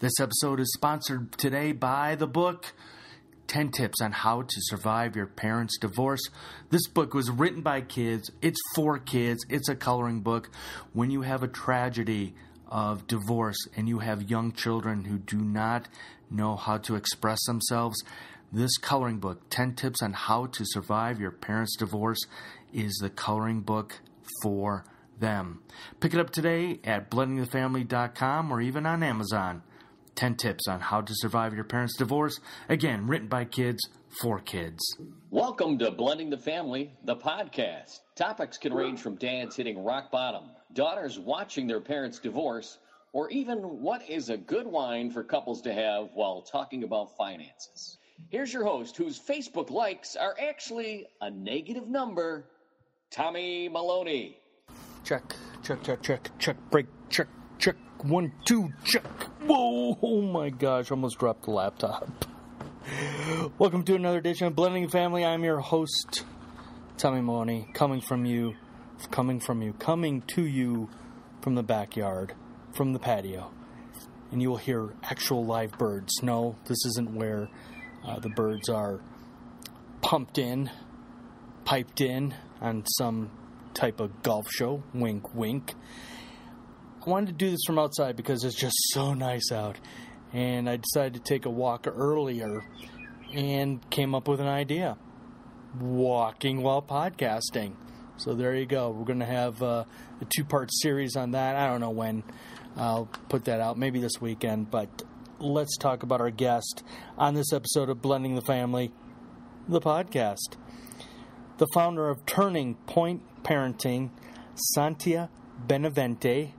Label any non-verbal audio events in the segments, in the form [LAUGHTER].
This episode is sponsored today by the book 10 Tips on How to Survive Your Parents' Divorce. This book was written by kids, it's for kids, it's a coloring book. When you have a tragedy of divorce and you have young children who do not know how to express themselves, this coloring book, 10 Tips on How to Survive Your Parents' Divorce, is the coloring book for them. Pick it up today at blendingthefamily.com or even on Amazon. 10 tips on how to survive your parents' divorce. Again, written by kids for kids. Welcome to Blending the Family, the podcast. Topics can range from dads hitting rock bottom, daughters watching their parents divorce, or even what is a good wine for couples to have while talking about finances. Here's your host, whose Facebook likes are actually a negative number, Tommy Maloney. Check, check, check, check, check, break, check, check, one, two, check. Whoa, oh my gosh, almost dropped the laptop. Welcome to another edition of Blending Family. I'm your host, Tommy Maloney, coming from you, coming from you, coming to you from the backyard, from the patio. And you will hear actual live birds. No, this isn't where uh, the birds are pumped in, piped in on some type of golf show. Wink, wink. I wanted to do this from outside because it's just so nice out. And I decided to take a walk earlier and came up with an idea walking while podcasting. So there you go. We're going to have uh, a two part series on that. I don't know when I'll put that out, maybe this weekend. But let's talk about our guest on this episode of Blending the Family, the podcast. The founder of Turning Point Parenting, Santia Beneventi.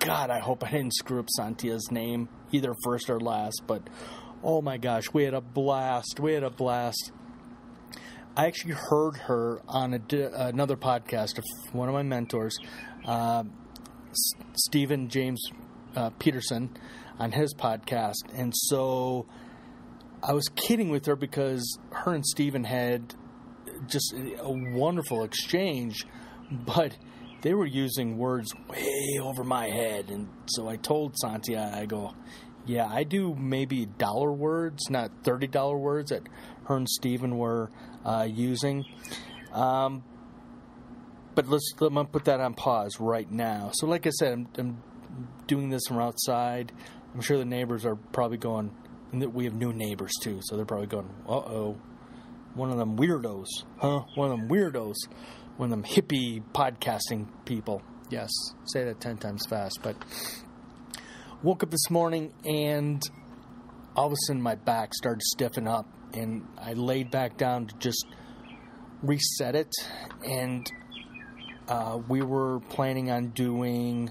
God, I hope I didn't screw up Santia's name, either first or last, but oh my gosh, we had a blast. We had a blast. I actually heard her on a, another podcast of one of my mentors, uh, Stephen James uh, Petersen, on his podcast. And so I was kidding with her because her and Stephen had just a wonderful exchange, but they were using words way over my head. And so I told Santia, I go, yeah, I do maybe dollar words, not $30 words that her and Stephen were uh, using. Um, but let's let me put that on pause right now. So, like I said, I'm, I'm doing this from outside. I'm sure the neighbors are probably going. We have new neighbors too, so they're probably going, "Uh oh, one of them weirdos, huh? One of them weirdos." One of them hippie podcasting people. Yes, say that 10 times fast. But woke up this morning and all of a sudden my back started stiffen up and I laid back down to just reset it. And uh, we were planning on doing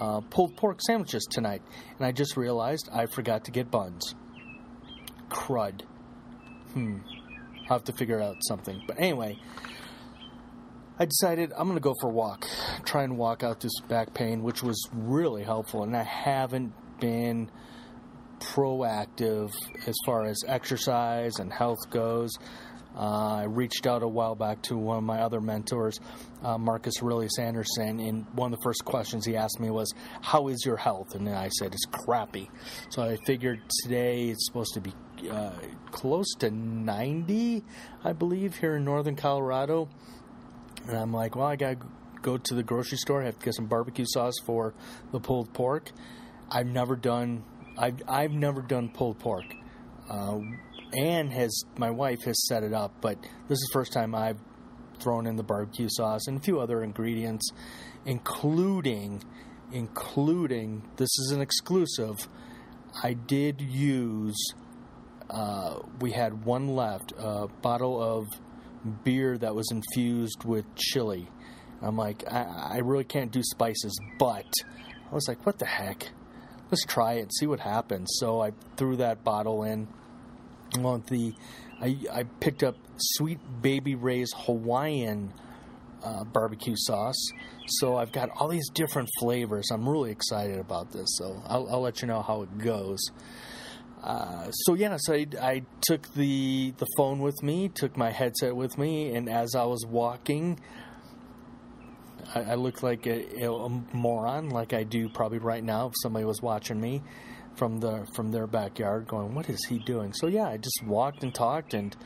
uh, pulled pork sandwiches tonight. And I just realized I forgot to get buns. Crud. Hmm. I'll have to figure out something. But anyway, I decided I'm going to go for a walk, try and walk out this back pain, which was really helpful. And I haven't been proactive as far as exercise and health goes. Uh, I reached out a while back to one of my other mentors, uh, Marcus Aurelius Anderson, and one of the first questions he asked me was, How is your health? And I said, It's crappy. So I figured today it's supposed to be uh, close to 90, I believe, here in northern Colorado. And I'm like, well, I got to go to the grocery store. I have to get some barbecue sauce for the pulled pork. I've never done I've I've never done pulled pork. Uh, Anne has my wife has set it up, but this is the first time I've thrown in the barbecue sauce and a few other ingredients, including including this is an exclusive. I did use. Uh, we had one left, a bottle of beer that was infused with chili. I'm like, I, I really can't do spices, but I was like, what the heck? Let's try it, and see what happens. So I threw that bottle in. Well, the I, I picked up Sweet Baby Ray's Hawaiian uh, barbecue sauce. So I've got all these different flavors. I'm really excited about this. So I'll, I'll let you know how it goes. Uh, so yeah, so I, I, took the the phone with me, took my headset with me, and as I was walking, I, I looked like a, a, moron, like I do probably right now if somebody was watching me. from the from their backyard, going, "What is he doing?" So yeah, I just walked and talked and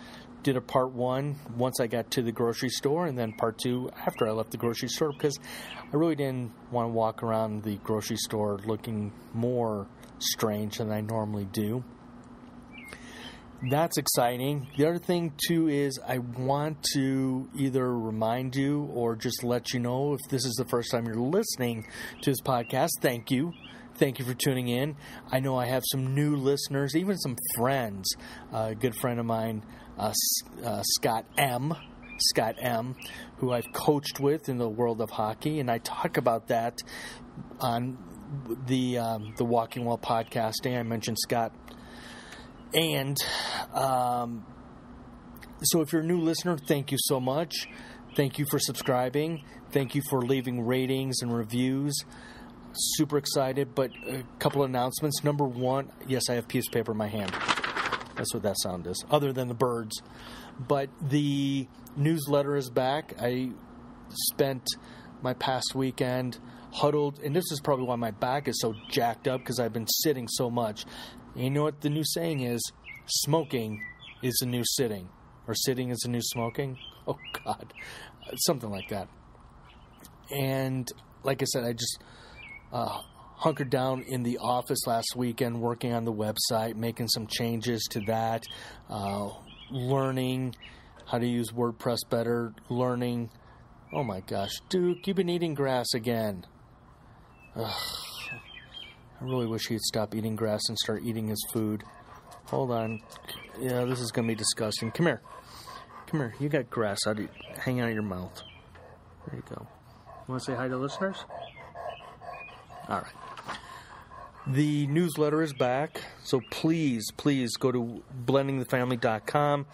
did a part one once I got to the grocery store, and then part two after I left the grocery store because I really didn't want to walk around the grocery store looking more strange than I normally do. That's exciting. The other thing, too, is I want to either remind you or just let you know if this is the first time you're listening to this podcast, thank you. Thank you for tuning in. I know I have some new listeners, even some friends. Uh, a good friend of mine, uh, uh, Scott M. Scott M., who I've coached with in the world of hockey, and I talk about that on the um, the Walking Well podcast, and I mentioned Scott, and um, so if you're a new listener, thank you so much. Thank you for subscribing. Thank you for leaving ratings and reviews. Super excited, but a couple announcements. Number one, yes, I have piece of paper in my hand. That's what that sound is, other than the birds. But the newsletter is back. I spent my past weekend huddled, and this is probably why my back is so jacked up because I've been sitting so much. And you know what the new saying is? Smoking is the new sitting, or sitting is the new smoking. [LAUGHS] Oh, God. Something like that. And like I said, I just uh, hunkered down in the office last weekend working on the website, making some changes to that, uh, learning how to use WordPress better, learning. Oh my gosh, Duke, you've been eating grass again. Ugh. I really wish he'd stop eating grass and start eating his food. Hold on. Yeah, this is going to be disgusting. Come here. Come here. You got grass out of, hanging out of your mouth. There you go. Want to say hi to listeners? All right. The newsletter is back, so please, please go to blendingthefamily.com.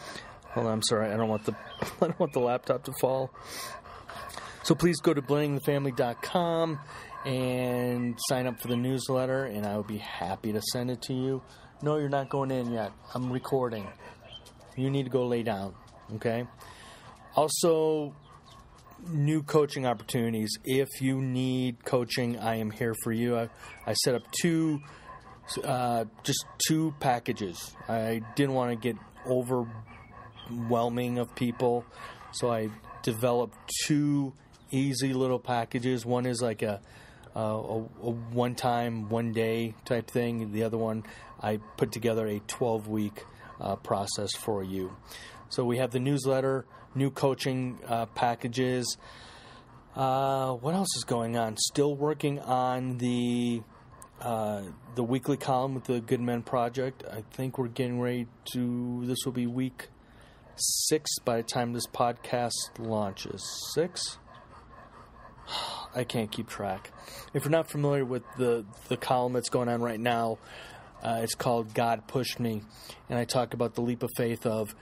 Hold on, I'm sorry, I don't want the [LAUGHS] I don't want the laptop to fall. So please go to blendingthefamily.com and sign up for the newsletter, and I will be happy to send it to you. No, you're not going in yet. I'm recording. You need to go lay down, okay? Also, new coaching opportunities. If you need coaching, I am here for you. I, I set up two, uh, just two packages. I didn't want to get overwhelming of people, so I developed two easy little packages. One is like a, a, a one time, one day type thing. The other one, I put together a 12 week uh, process for you. So we have the newsletter, new coaching uh, packages. Uh, what else is going on? Still working on the uh, the weekly column with the Good Men Project. I think we're getting ready to. This will be week six by the time this podcast launches. Six. I can't keep track. If you're not familiar with the the column that's going on right now, uh, it's called God Pushed Me, and I talk about the leap of faith of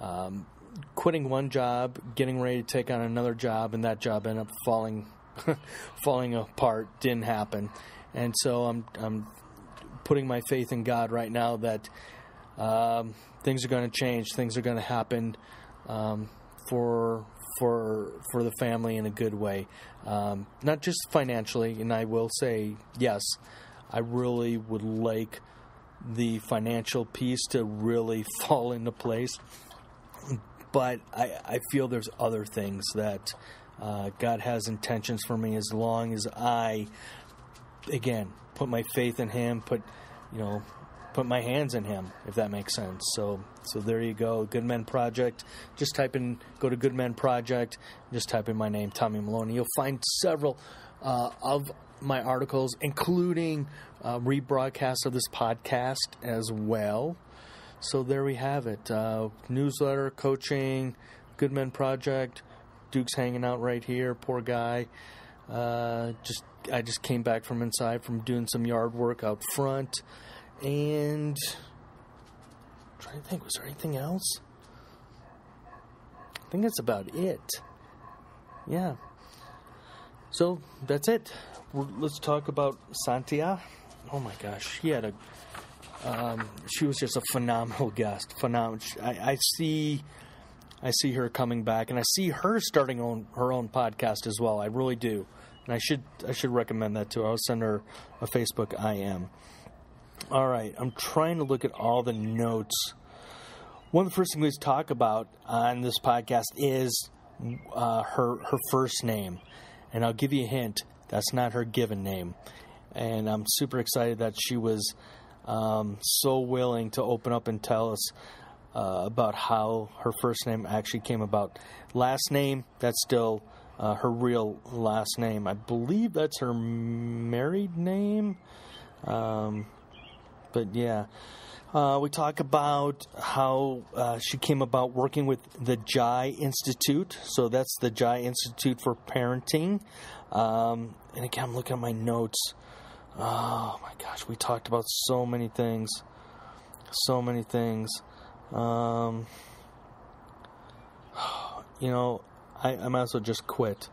um, quitting one job, getting ready to take on another job, and that job ended up falling [LAUGHS] falling apart. Didn't happen, and so I'm I'm putting my faith in God right now that um, things are going to change, things are going to happen um, for for for the family in a good way, um, not just financially. And I will say yes, I really would like the financial piece to really [LAUGHS] fall into place but I, I feel there's other things that uh, God has intentions for me as long as I, again, put my faith in Him, put, you know, put my hands in Him, if that makes sense. So, so there you go, Good Men Project. Just type in, go to Good Men Project, just type in my name, Tommy Maloney. You'll find several uh, of my articles, including uh, rebroadcasts of this podcast as well. So there we have it. Uh, newsletter, coaching, Good Men Project. Duke's hanging out right here. Poor guy. Uh, just I just came back from inside from doing some yard work out front, and I'm trying to think. Was there anything else? I think that's about it. Yeah. So that's it. Let's talk about Santia. Oh my gosh, she had a um, she was just a phenomenal guest. Phenomenal. I, I, see, I see her coming back, and I see her starting on her own podcast as well. I really do, and I should I should recommend that too. I'll send her a Facebook IM. All right, I'm trying to look at all the notes. One of the first things we talk about on this podcast is uh, her her first name, and I'll give you a hint. That's not her given name, and I'm super excited that she was um, so willing to open up and tell us uh, about how her first name actually came about. Last name, that's still uh, her real last name. I believe that's her married name. Um, but yeah. Uh, we talk about how uh, she came about working with the Jai Institute. So that's the Jai Institute for Parenting. Um, and again, I'm looking at my notes. Oh my gosh, we talked about so many things. So many things. Um, you know, I, I might as well just quit.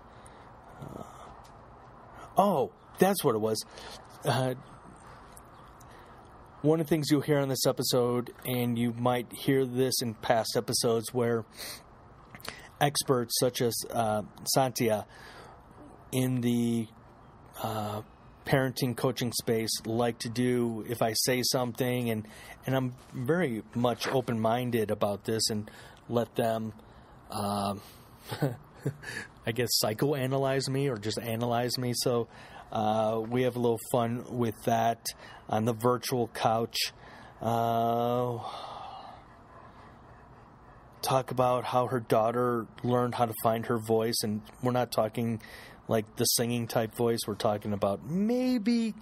Uh, oh, that's what it was. Uh, one of the things you'll hear on this episode, and you might hear this in past episodes, where experts such as uh, Santia in the uh, parenting coaching space like to do if I say something, and and I'm very much open minded about this, and let them. Um, [LAUGHS] I guess psychoanalyze me or just analyze me. So uh, we have a little fun with that on the virtual couch. Uh, talk about how her daughter learned how to find her voice, and we're not talking like the singing type voice. We're talking about maybe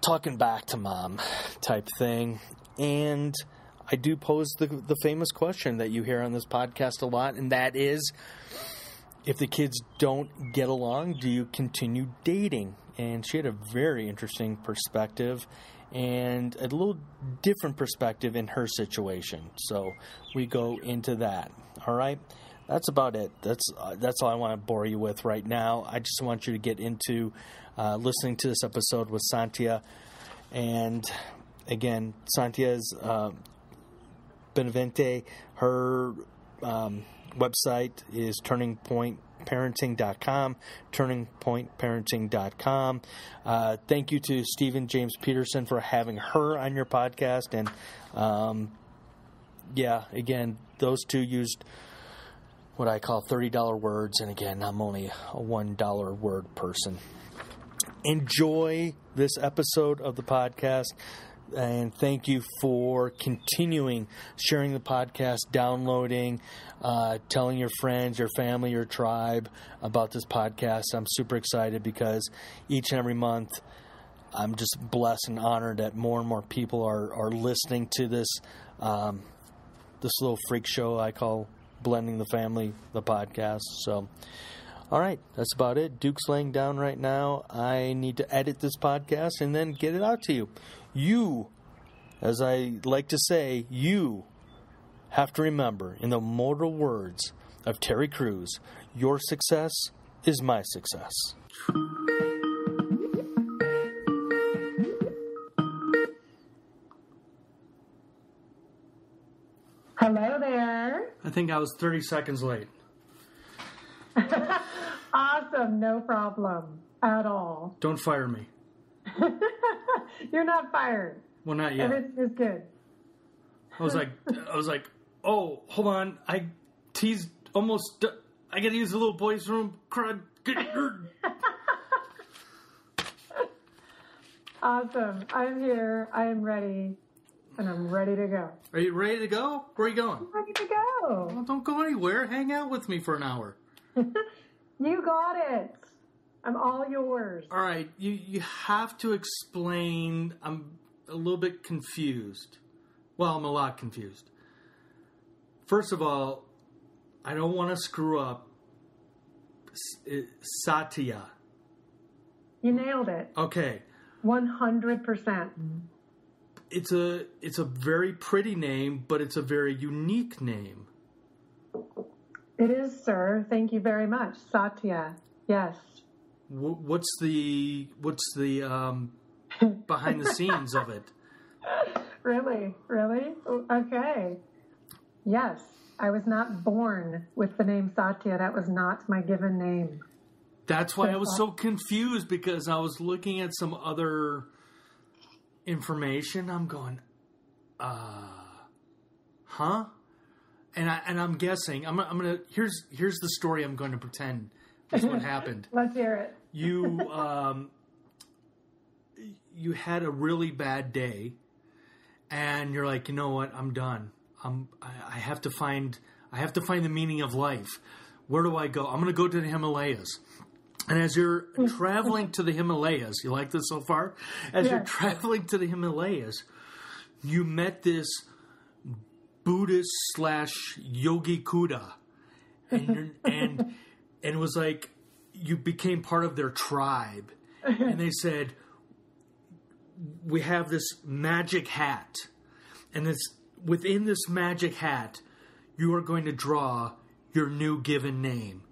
talking back to mom type thing. And I do pose the the famous question that you hear on this podcast a lot, and that is if the kids don't get along, do you continue dating? And she had a very interesting perspective and a little different perspective in her situation. So we go into that. All right. That's about it. That's uh, that's all I want to bore you with right now. I just want you to get into uh, listening to this episode with Santia, and again, Santia's uh, Beneventi. Her um, website is turningpointparenting.com, turningpointparenting.com. Uh, thank you to Stephen James Petersen for having her on your podcast. And um, yeah, again, those two used what I call $30 words. And again, I'm only a $1 word person. Enjoy this episode of the podcast and thank you for continuing sharing the podcast, downloading, uh, telling your friends, your family, your tribe about this podcast. I'm super excited because each and every month I'm just blessed and honored that more and more people are, are listening to this um, this little freak show I call Blending the Family, the podcast. So, all right, that's about it. Duke's laying down right now. I need to edit this podcast and then get it out to you. You, as I like to say, you have to remember, in the mortal words of Terry Crews, your success is my success. Hello there. I think I was 30 seconds late. [LAUGHS] awesome, no problem at all. Don't fire me. [LAUGHS] [LAUGHS] You're not fired. Well, not yet. Everything is good. I was like, I was like, oh, hold on. I teased almost. Uh, I got to use the little boys' room. Crud. [LAUGHS] awesome. I'm here. I am ready. And I'm ready to go. Are you ready to go? Where are you going? I'm ready to go. Well, don't go anywhere. Hang out with me for an hour. [LAUGHS] you got it. I'm all yours. All right. You you have to explain. I'm a little bit confused. Well, I'm a lot confused. First of all, I don't want to screw up uh, Satya. You nailed it. Okay. 100%. It's a it's a very pretty name, but it's a very unique name. It is, sir. Thank you very much. Satya. Yes. What's the what's the um, behind the [LAUGHS] scenes of it? Really, really? Okay. Yes, I was not born with the name Satya. That was not my given name. That's why I was so confused because I was looking at some other information. I'm going, uh, huh? And I and I'm guessing. I'm I'm gonna here's here's the story. I'm going to pretend is what [LAUGHS] happened. Let's hear it. You [LAUGHS] um, you had a really bad day, and you're like, you know what? I'm done. I'm I, I have to find I have to find the meaning of life. Where do I go? I'm going to go to the Himalayas. And as you're [LAUGHS] traveling to the Himalayas, you like this so far? As you're traveling to the Himalayas, you met this Buddhist slash Yogi Kuda, and you're, and and it was like you became part of their tribe, [LAUGHS] and they said, "We have this magic hat, and it's within this magic hat, you are going to draw your new given name."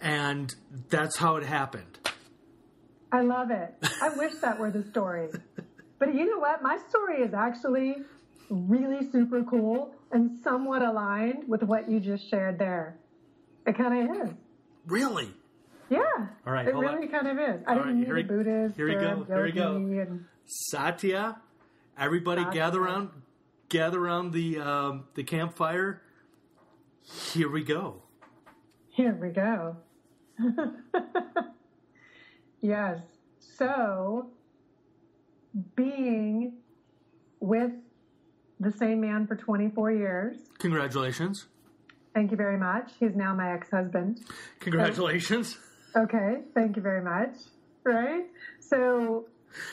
And that's how it happened. I love it. I wish that were the story. [LAUGHS] But you know what? My story is actually really super cool and somewhat aligned with what you just shared there. It kind of is. Really? Yeah. All right, It really on. kind of is. I All didn't right, here we- Buddhist here we go, here we go. And, Satya, everybody Satya. gather around, gather around the um, the campfire. Here we go. Here we go. [LAUGHS] yes. So, being with the same man for 24 years, Congratulations! Thank you very much. He's now my ex husband. Congratulations! Okay, thank you very much. Right? So,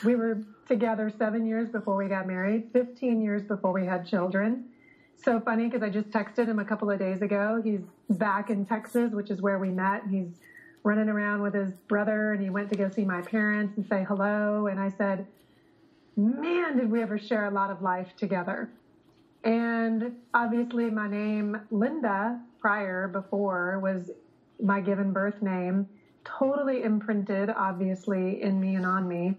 we were together seven years before we got married, 15 years before we had children. So funny because I just texted him a couple of days ago. He's back in Texas, which is where we met. He's running around with his brother and he went to go see my parents and say hello. And I said, man, did we ever share a lot of life together. And obviously my name, Linda, prior, before, was my given birth name, totally imprinted, obviously, in me and on me.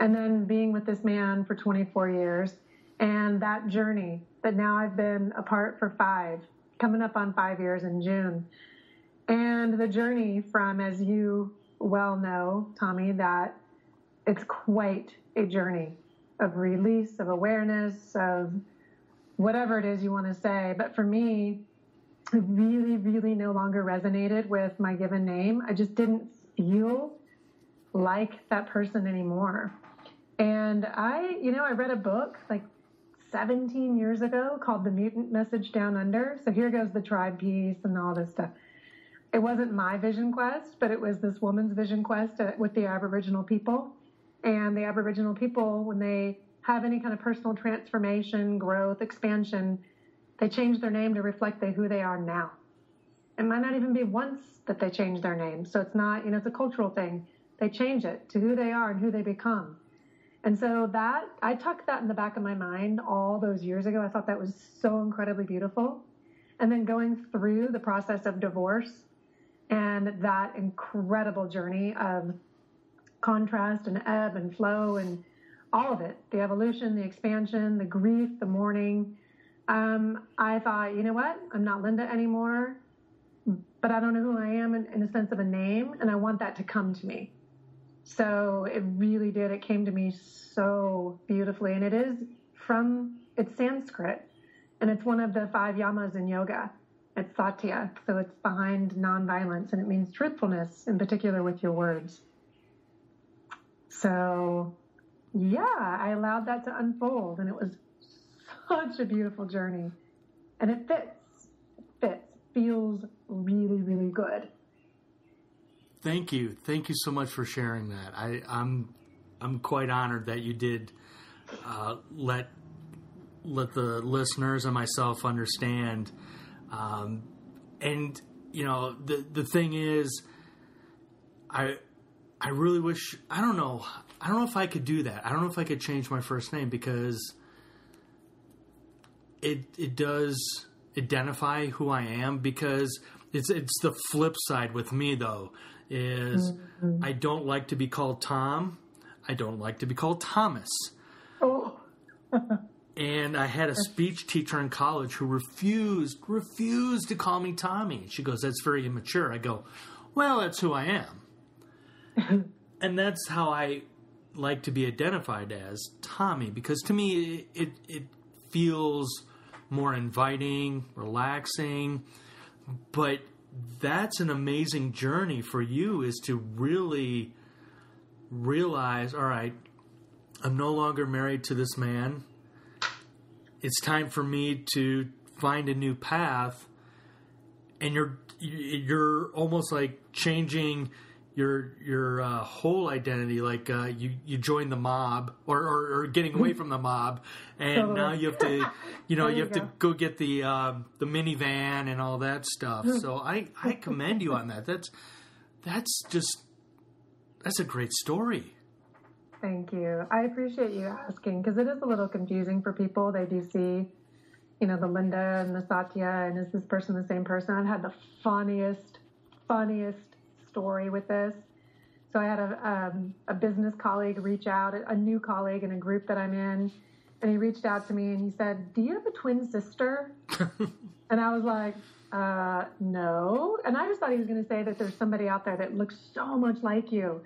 And then being with this man for 24 years and that journey that now I've been apart for five, coming up on five years in June. And the journey from, as you well know, Tommy, that it's quite a journey of release, of awareness, of whatever it is you want to say. But for me, it really, really no longer resonated with my given name. I just didn't feel like that person anymore. And I, you know, I read a book like 17 years ago called The Mutant Message Down Under. So here goes the tribe piece and all this stuff. It wasn't my vision quest, but it was this woman's vision quest uh, with the Aboriginal people. And the Aboriginal people, when they have any kind of personal transformation, growth, expansion, they change their name to reflect they, who they are now. It might not even be once that they change their name. So it's not, you know, it's a cultural thing. They change it to who they are and who they become. And so that, I tucked that in the back of my mind all those years ago. I thought that was so incredibly beautiful. And then going through the process of divorce and that incredible journey of contrast and ebb and flow and all of it the evolution, the expansion, the grief, the mourning. Um, I thought, you know what? I'm not Linda anymore, but I don't know who I am in, in sense of a name, and I want that to come to me. So it really did. It came to me so beautifully, and it is from it's Sanskrit, and it's one of the five yamas in yoga. It's satya, so it's behind nonviolence, and it means truthfulness, in particular with your words. So, yeah, I allowed that to unfold, and it was such a beautiful journey, and it fits. It fits. Feels really, really good. Thank you, thank you so much for sharing that. I, I'm I'm quite honored that you did uh, let let the listeners and myself understand. Um, and you know the the thing is, I I really wish I don't know I don't know if I could do that. I don't know if I could change my first name because it it does identify who I am because it's it's the flip side with me though is mm-hmm. I don't like to be called Tom. I don't like to be called Thomas. Oh, [LAUGHS] And I had a speech teacher in college who refused refused to call me Tommy. She goes, "That's very immature." I go, "Well, that's who I am." [LAUGHS] and that's how I like to be identified as Tommy because to me it it feels more inviting, relaxing, but that's an amazing journey for you is to really realize, all right, I'm no longer married to this man. It's time for me to find a new path and you're you're almost like changing your your uh, whole identity. Like uh, you you join the mob or, or, or, getting away from the mob, and totally. now you have to you know you, you, have go. to go get the uh, the minivan and all that stuff. So I I commend you on that. That's that's just that's a great story. Thank you. I appreciate you asking because it is a little confusing for people. They do see you know, the Linda and the Satya, and is this person the same person? I've had the funniest, funniest story with this. So I had a, um, a business colleague reach out, a new colleague in a group that I'm in, and he reached out to me and he said, "Do you have a twin sister?" [LAUGHS] and I was like, uh, "No." And I just thought he was going to say that there's somebody out there that looks so much like you.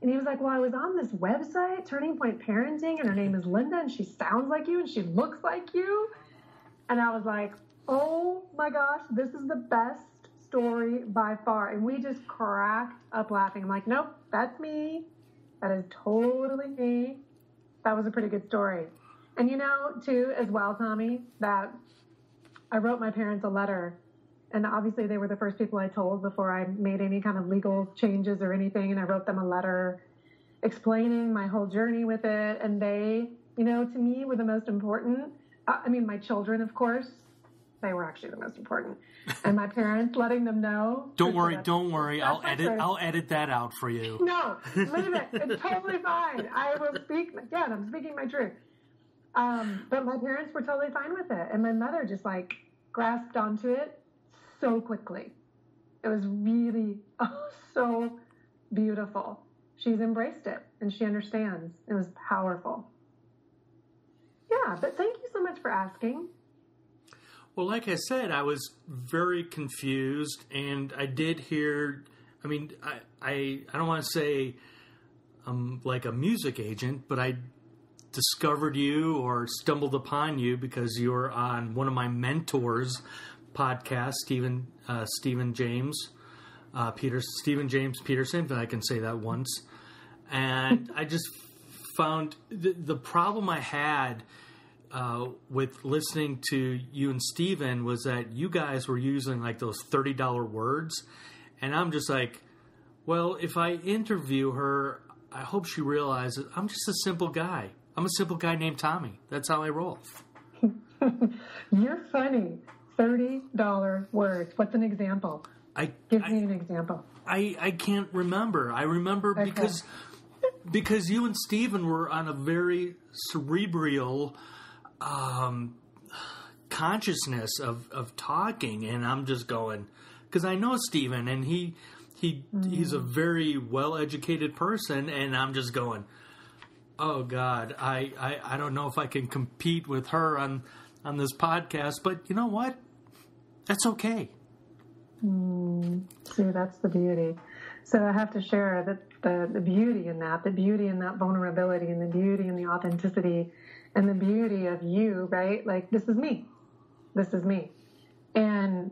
And he was like, Well, I was on this website, Turning Point Parenting, and her name is Linda, and she sounds like you, and she looks like you. And I was like, oh my gosh, this is the best story by far. And we just cracked up laughing. I'm like, nope, that's me. That is totally me. That was a pretty good story. And you know, too, as well, Tommy, that I wrote my parents a letter. And obviously, they were the first people I told before I made any kind of legal changes or anything. And I wrote them a letter explaining my whole journey with it. And they, you know, to me, were the most important uh, I mean, my children, of course, they were actually the most important, and my parents letting them know. [LAUGHS] Don't worry, don't worry. I'll edit. First. I'll edit that out for you. No, leave it. [LAUGHS] It's totally fine. I will speak again. I'm speaking my truth. Um, but my parents were totally fine with it, and my mother just like grasped onto it so quickly. It was really [LAUGHS] oh, so beautiful. She's embraced it and she understands. It was powerful. Yeah, but thank you so much for asking. Well, like I said, I was very confused, and I did hear. I mean, I I, I don't want to say I'm like a music agent, but I discovered you or stumbled upon you because you were on one of my mentors' podcast, Stephen uh, Stephen James, uh, Peter Stephen James Petersen. If I can say that once, and I just found the, the problem I had uh, with listening to you and Steven was that you guys were using like those $30 words. And I'm just like, well, if I interview her, I hope she realizes I'm just a simple guy. I'm a simple guy named Tommy. That's how I roll. [LAUGHS] You're funny. $30 words. What's an example? I Give I, me an example. I, I can't remember. I remember okay. because because you and Steven were on a very cerebral um, consciousness of, of talking, and I'm just going because I know Steven, and he he mm. he's a very well educated person, and I'm just going, oh God, I, I I don't know if I can compete with her on on this podcast, but you know what? That's okay. Mm, see, that's the beauty. So I have to share that the, the beauty in that, the beauty in that vulnerability, and the beauty in the authenticity and the beauty of you, right? Like, this is me. This is me. And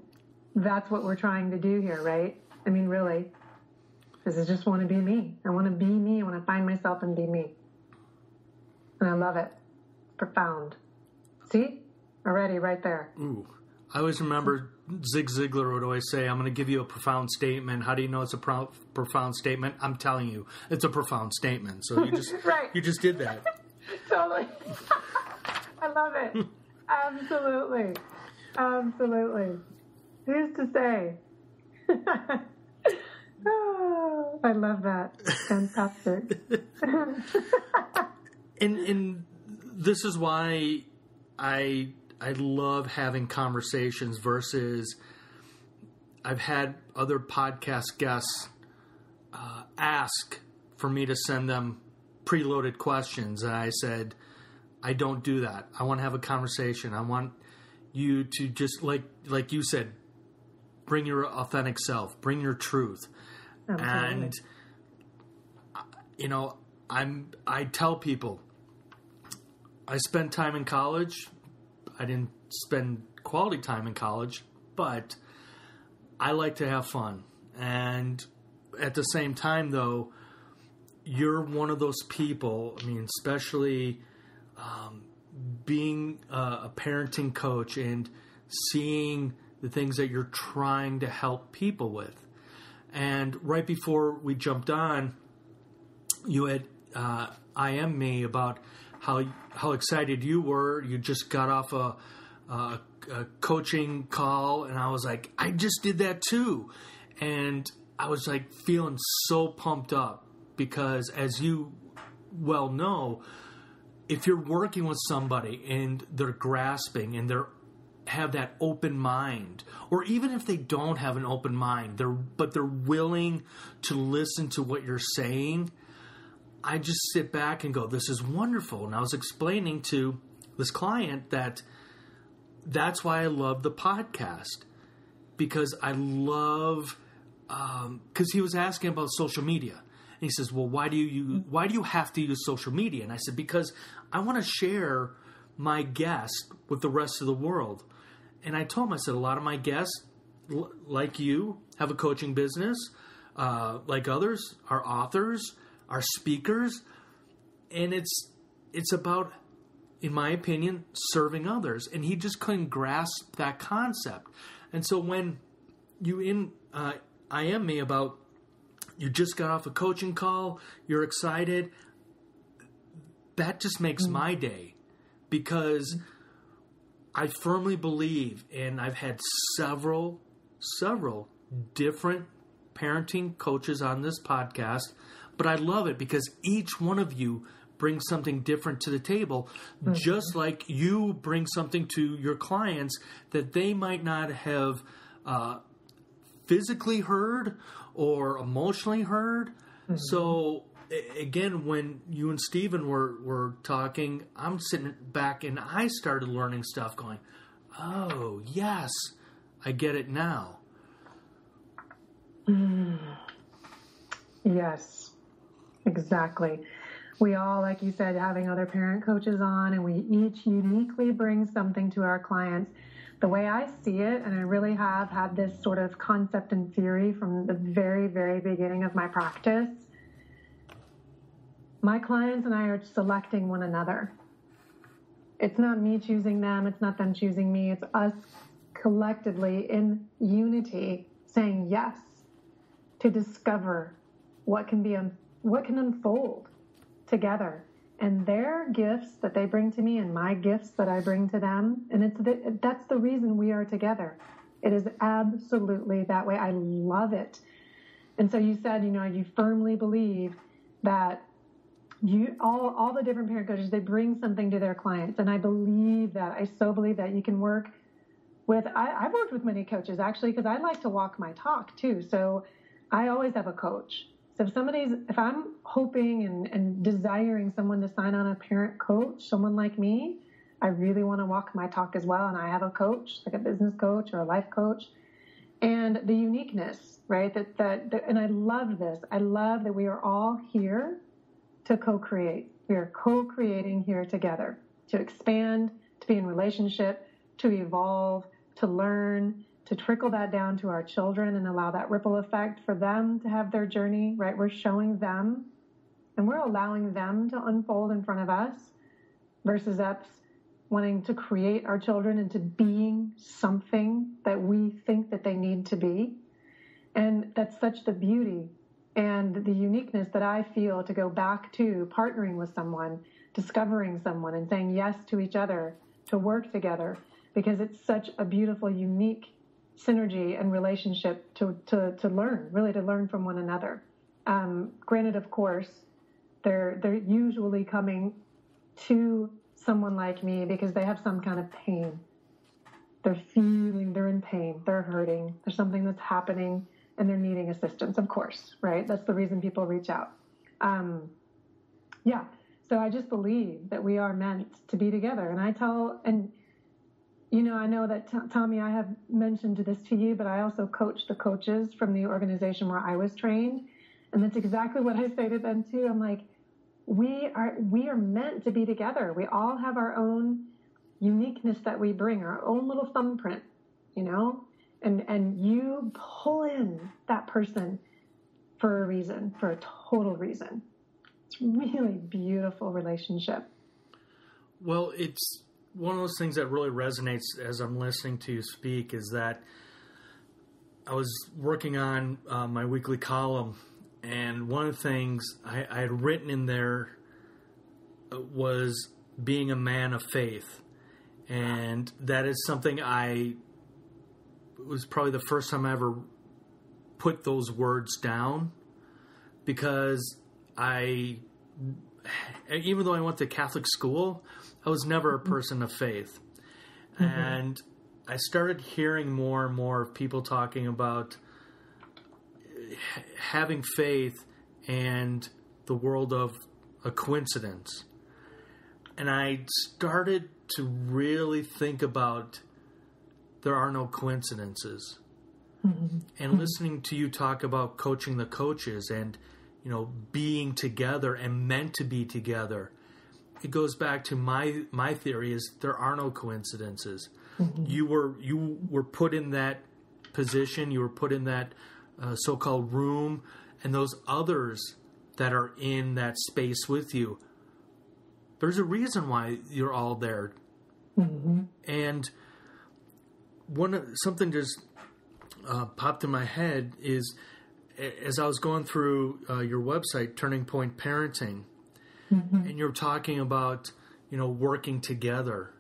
that's what we're trying to do here, right? I mean, really, this is just want to be me. I want to be me. I want to find myself and be me. And I love it. Profound. See? Already right there. Ooh. I always remember Zig Ziglar would always say, I'm going to give you a profound statement. How do you know it's a pro- profound statement? I'm telling you, it's a profound statement. So you just, [LAUGHS] right. you just did that. [LAUGHS] totally. [LAUGHS] I love it. [LAUGHS] Absolutely. Absolutely. Who's to say? oh, I love that. Fantastic. and and this is why I I love having conversations versus I've had other podcast guests uh, ask for me to send them preloaded questions. And I said, I don't do that. I want to have a conversation. I want you to just like like you said, bring your authentic self, bring your truth, and you know, I'm I tell people I spent time in college. I didn't spend quality time in college, but I like to have fun. And at the same time, though, you're one of those people. I mean, especially um, being a, parenting coach and seeing the things that you're trying to help people with. And right before we jumped on, you had uh, I am me about how how excited you were. You just got off a, a, a coaching call, and I was like, I just did that too, and I was like feeling so pumped up because, as you well know, if you're working with somebody and they're grasping and they're have that open mind or even if they don't have an open mind they're but they're willing to listen to what you're saying I just sit back and go, this is wonderful. And I was explaining to this client that that's why I love the podcast because I love, because um, he was asking about social media. And he says, well, why do you, why do you have to use social media? And I said, because I want to share my guest with the rest of the world. And I told him, I said, a lot of my guests, like you, have a coaching business. Uh, like others, are authors are speakers, and it's it's about, in my opinion, serving others. And he just couldn't grasp that concept. And so when you in uh, I am me about you just got off a coaching call, you're excited. That just makes mm. my day because I firmly believe, and I've had several, several different parenting coaches on this podcast but I love it because each one of you brings something different to the table, mm-hmm. just like you bring something to your clients that they might not have uh, physically heard or emotionally heard. Mm-hmm. So again, when you and Stephen were were talking, I'm sitting back and I started learning stuff, going, "Oh yes, I get it now." Mm. Yes. Exactly. We all, like you said, having other parent coaches on, and we each uniquely bring something to our clients. The way I see it, and I really have had this sort of concept and theory from the very, very beginning of my practice, my clients and I are selecting one another. It's not me choosing them, it's not them choosing me, it's us collectively in unity saying yes to discover what can be what can unfold together and their gifts that they bring to me and my gifts that I bring to them. And it's the, that's the reason we are together. It is absolutely that way. I love it. And so you said, you know, you firmly believe that you all all the different parent coaches they bring something to their clients, and I believe that. I so believe that you can work with. I, I've worked with many coaches actually because I like to walk my talk too. So I always have a coach so if somebody's, if I'm hoping and, and desiring someone to sign on a parent coach, someone like me, I really want to walk my talk as well. And I have a coach, like a business coach or a life coach. And the uniqueness, right? That, that, that and I love this. I love that we are all here to co-create. We are co-creating here together to expand, to be in relationship, to evolve, to learn, to trickle that down to our children and allow that ripple effect for them to have their journey, right? We're showing them and we're allowing them to unfold in front of us versus us wanting to create our children into being something that we think that they need to be. And that's such the beauty and the uniqueness that I feel to go back to partnering with someone, discovering someone and saying yes to each other to work together because it's such a beautiful, unique synergy and relationship to, to, to learn, really to learn from one another. Um, granted, of course, they're, they're usually coming to someone like me because they have some kind of pain. They're feeling, they're in pain, they're hurting, there's something that's happening and they're needing assistance, of course, right? That's the reason people reach out. Um, yeah. So I just believe that we are meant to be together. And I tell, and you know, I know that Tommy, I have mentioned this to you, but I also coach the coaches from the organization where I was trained. And that's exactly what I say to them too. I'm like, we are we are meant to be together. We all have our own uniqueness that we bring, our own little thumbprint, you know? And and you pull in that person for a reason, for a total reason. It's really beautiful relationship. Well, it's one of those things that really resonates as I'm listening to you speak is that I was working on uh, my weekly column, and one of the things I, I had written in there was being a man of faith. And that is something I was probably the first time I ever put those words down because I, even though I went to Catholic school, I was never a person of faith. Mm-hmm. And I started hearing more and more of people talking about having faith and the world of a coincidence. And I started to really think about there are no coincidences. Mm-hmm. And listening to you talk about coaching the coaches and you know being together and meant to be together it goes back to my my theory is there are no coincidences mm-hmm. you were you were put in that position you were put in that uh, so-called room and those others that are in that space with you there's a reason why you're all there mm-hmm. and one something just uh, popped in my head is as I was going through uh, your website, Turning Point Parenting, mm-hmm. and you're talking about you know working together.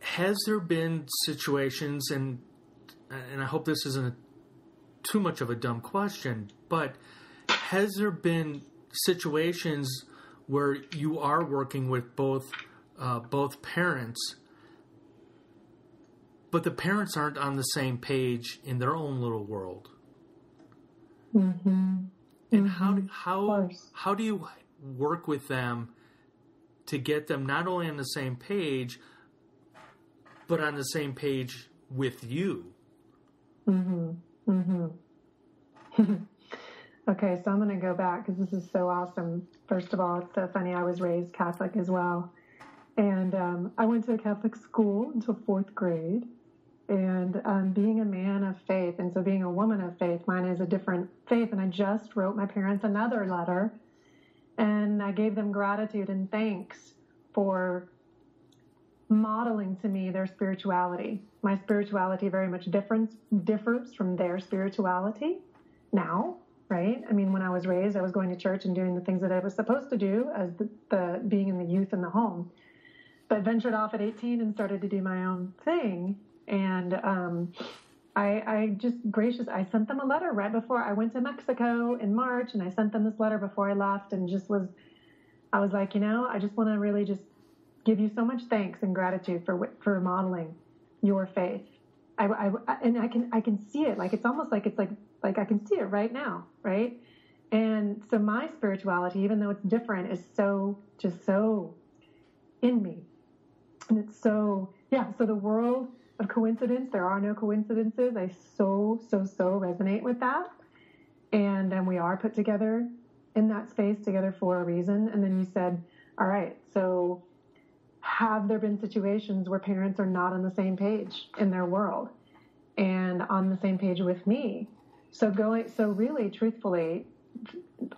Has there been situations, and and I hope this isn't a, too much of a dumb question, but has there been situations where you are working with both uh, both parents, but the parents aren't on the same page in their own little world? Mm-hmm. And mm-hmm. how how how do you work with them to get them not only on the same page, but on the same page with you? Mm-hmm. Mm-hmm. [LAUGHS] okay, so I'm going to go back because this is so awesome. First of all, it's so funny. I was raised Catholic as well, and um, I went to a Catholic school until fourth grade and um, being a man of faith. And so being a woman of faith, mine is a different faith. And I just wrote my parents another letter and I gave them gratitude and thanks for modeling to me their spirituality. My spirituality very much difference, differs from their spirituality now, right? I mean, when I was raised, I was going to church and doing the things that I was supposed to do as the, the being in the youth in the home. But ventured off at 18 and started to do my own thing and um, I, I just gracious, I sent them a letter right before I went to Mexico in March, and I sent them this letter before I left, and just was, I was like, you know, I just want to really just give you so much thanks and gratitude for for modeling your faith. I, I, and I can I can see it like it's almost like it's like like I can see it right now, right? And so my spirituality, even though it's different, is so just so in me, and it's so yeah. So the world of coincidence. There are no coincidences. I so, so, so resonate with that. And um, we are put together in that space together for a reason. And then you said, all right, so have there been situations where parents are not on the same page in their world and on the same page with me? So going, so really truthfully,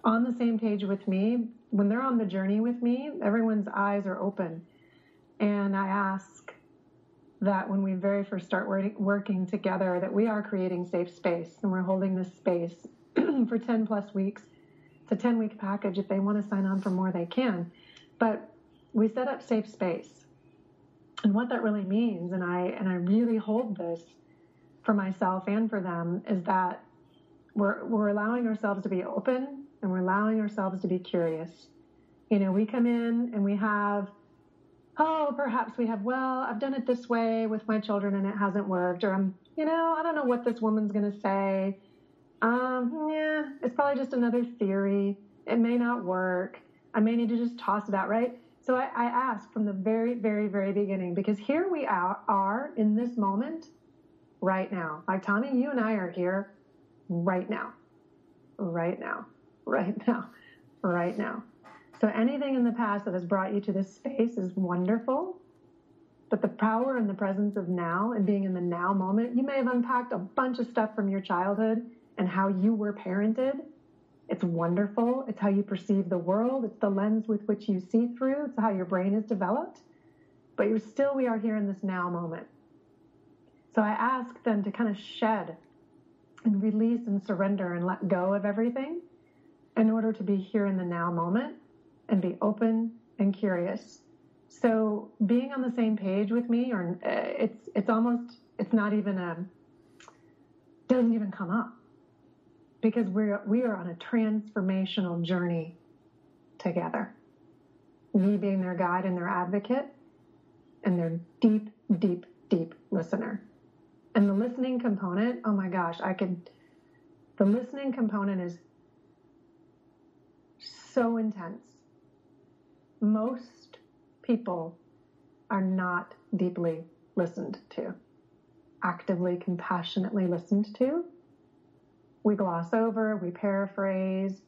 on the same page with me, when they're on the journey with me, everyone's eyes are open. And I ask, that when we very first start working together that we are creating safe space and we're holding this space [CLEARS THROAT] for 10 plus weeks. It's a 10 week package. If they want to sign on for more they can. But we set up safe space. And what that really means and i and i really hold this for myself and for them is that we're we're allowing ourselves to be open and we're allowing ourselves to be curious. You know we come in and we have oh, perhaps we have, well, I've done it this way with my children and it hasn't worked, or I'm, you know, I don't know what this woman's going to say. Um, yeah, it's probably just another theory. It may not work. I may need to just toss it out, right? So I, I from the very, very, very beginning because here we are, are in this moment right now. Like Tommy, you and I are here right now, right now, right now, right now. So anything in the past that has brought you to this space is wonderful. But the power and the presence of now and being in the now moment, you may have unpacked a bunch of stuff from your childhood and how you were parented. It's wonderful. It's how you perceive the world. It's the lens with which you see through. It's how your brain is developed. But you're still, we are here in this now moment. So I ask them to kind of shed and release and surrender and let go of everything in order to be here in the now moment and be open and curious. So being on the same page with me, or uh, it's it's almost it's not even a doesn't even come up because we're we are on a transformational journey together. Me being their guide and their advocate, and their deep, deep, deep listener. And the listening component, oh my gosh, I could. The listening component is so intense. Most people are not deeply listened to, actively, compassionately listened to. We gloss over, we paraphrase,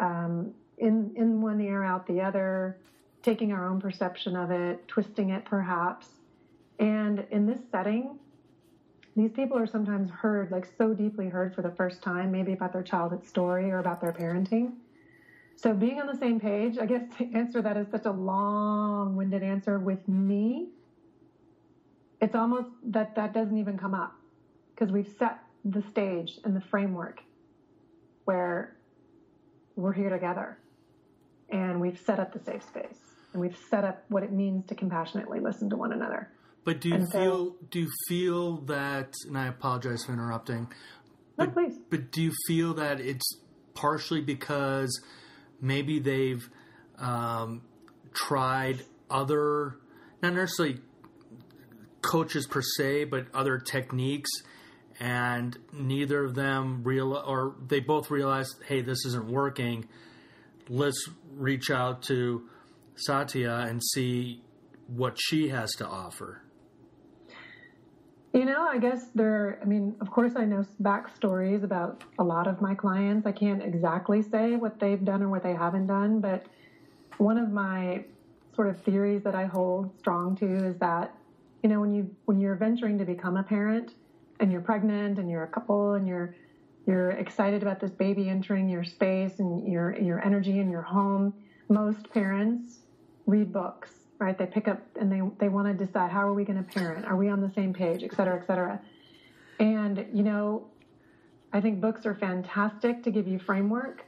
um, in, in one ear, out the other, taking our own perception of it, twisting it perhaps. And in this setting, these people are sometimes heard, like so deeply heard for the first time, maybe about their childhood story or about their parenting. So being on the same page, I guess to answer that is such a long winded answer with me. It's almost that that doesn't even come up because we've set the stage and the framework where we're here together and we've set up the safe space and we've set up what it means to compassionately listen to one another. But do you and feel so, do you feel that and I apologize for interrupting. No, but, please. But do you feel that it's partially because maybe they've um, tried other, not necessarily coaches per se, but other techniques, and neither of them real or they both realized, hey, this isn't working. Let's reach out to Satya and see what she has to offer. You know, I guess there, I mean, of course, I know backstories about a lot of my clients. I can't exactly say what they've done or what they haven't done, but one of my sort of theories that I hold strong to is that, you know, when you, when you're venturing to become a parent and you're pregnant and you're a couple and you're, you're excited about this baby entering your space and your, your energy in your home, most parents read books right? They pick up and they, they want to decide how are we going to parent? Are we on the same page, et cetera, et cetera. And, you know, I think books are fantastic to give you framework,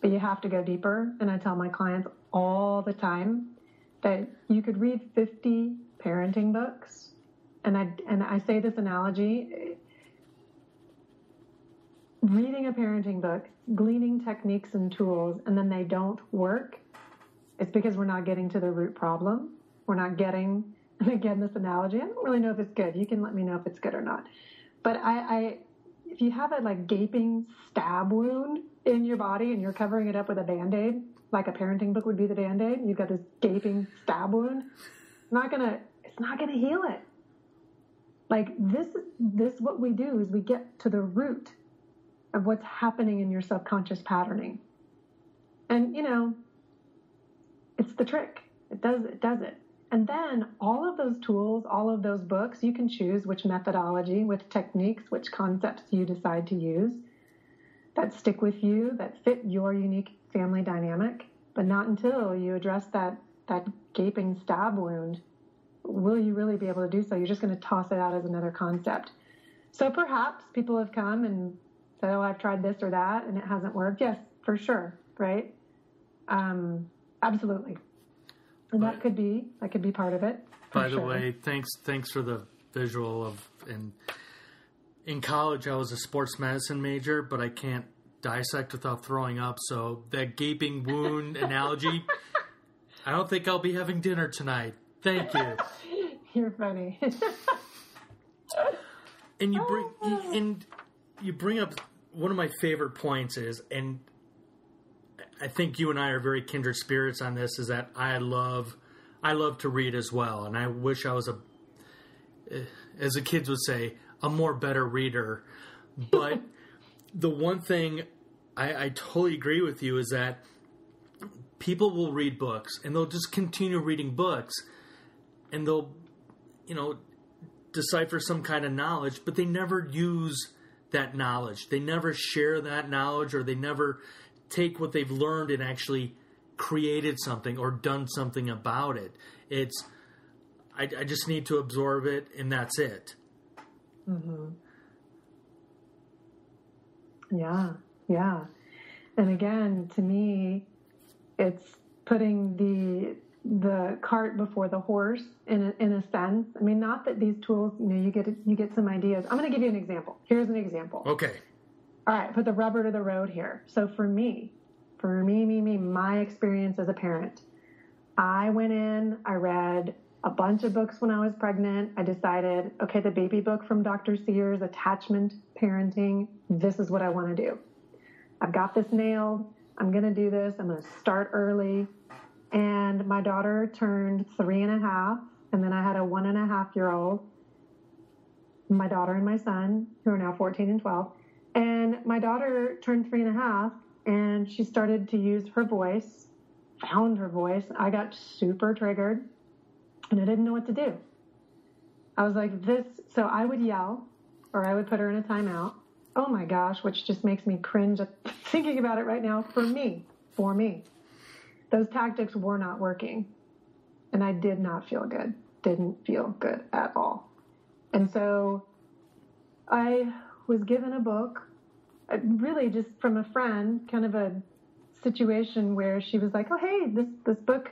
but you have to go deeper. And I tell my clients all the time that you could read 50 parenting books. And I, and I say this analogy reading a parenting book, gleaning techniques and tools, and then they don't work it's because we're not getting to the root problem. We're not getting, and [LAUGHS] again, this analogy, I don't really know if it's good. You can let me know if it's good or not. But I, I if you have a like gaping stab wound in your body and you're covering it up with a band-aid, like a parenting book would be the band-aid, you've got this gaping stab wound, it's not gonna, it's not gonna heal it. Like this, this, what we do is we get to the root of what's happening in your subconscious patterning. And, you know, it's the trick. It does it does it. And then all of those tools, all of those books, you can choose which methodology, which techniques, which concepts you decide to use that stick with you, that fit your unique family dynamic. But not until you address that that gaping stab wound will you really be able to do so. You're just going to toss it out as another concept. So perhaps people have come and said, "Oh, I've tried this or that, and it hasn't worked." Yes, for sure, right? Um, Absolutely. And but, that could be that could be part of it. By the way, thanks thanks for the visual of in in college I was a sports medicine major, but I can't dissect without throwing up. So that gaping wound [LAUGHS] analogy, I don't think I'll be having dinner tonight. Thank you. [LAUGHS] You're funny. and you bring [LAUGHS] and you bring up one of my favorite points is and I think you and I are very kindred spirits on this. Is that I love, I love to read as well, and I wish I was a, as the kids would say, a more better reader. But [LAUGHS] the one thing I, I totally agree with you is that people will read books and they'll just continue reading books and they'll, you know, decipher some kind of knowledge, but they never use that knowledge. They never share that knowledge or they never take what they've learned and actually created something or done something about it. It's, I, I just need to absorb it and that's it. Mm-hmm. Yeah, yeah. And again, to me, it's putting the the cart before the horse in a, in a sense. I mean, not that these tools, you know, you get you get some ideas. I'm going to give you an example. Here's an example. Okay. All right, put the rubber to the road here. So for me, for me, me, me, my experience as a parent, I went in, I read a bunch of books when I was pregnant. I decided, okay, the baby book from Dr. Sears, Attachment Parenting, this is what I want to do. I've got this nailed. I'm going to do this. I'm going to start early. And my daughter turned three and a half, and then I had a one and a half year old, my daughter and my son, who are now 14 and 12. And my daughter turned three and a half, and she started to use her voice, found her voice. I got super triggered, and I didn't know what to do. I was like, this. So I would yell, or I would put her in a timeout. Oh my gosh, which just makes me cringe [LAUGHS] thinking about it right now for me, for me those tactics were not working. And I did not feel good. Didn't feel good at all. And so I was given a book, uh, really just from a friend, kind of a situation where she was like, "Oh, hey, this this book,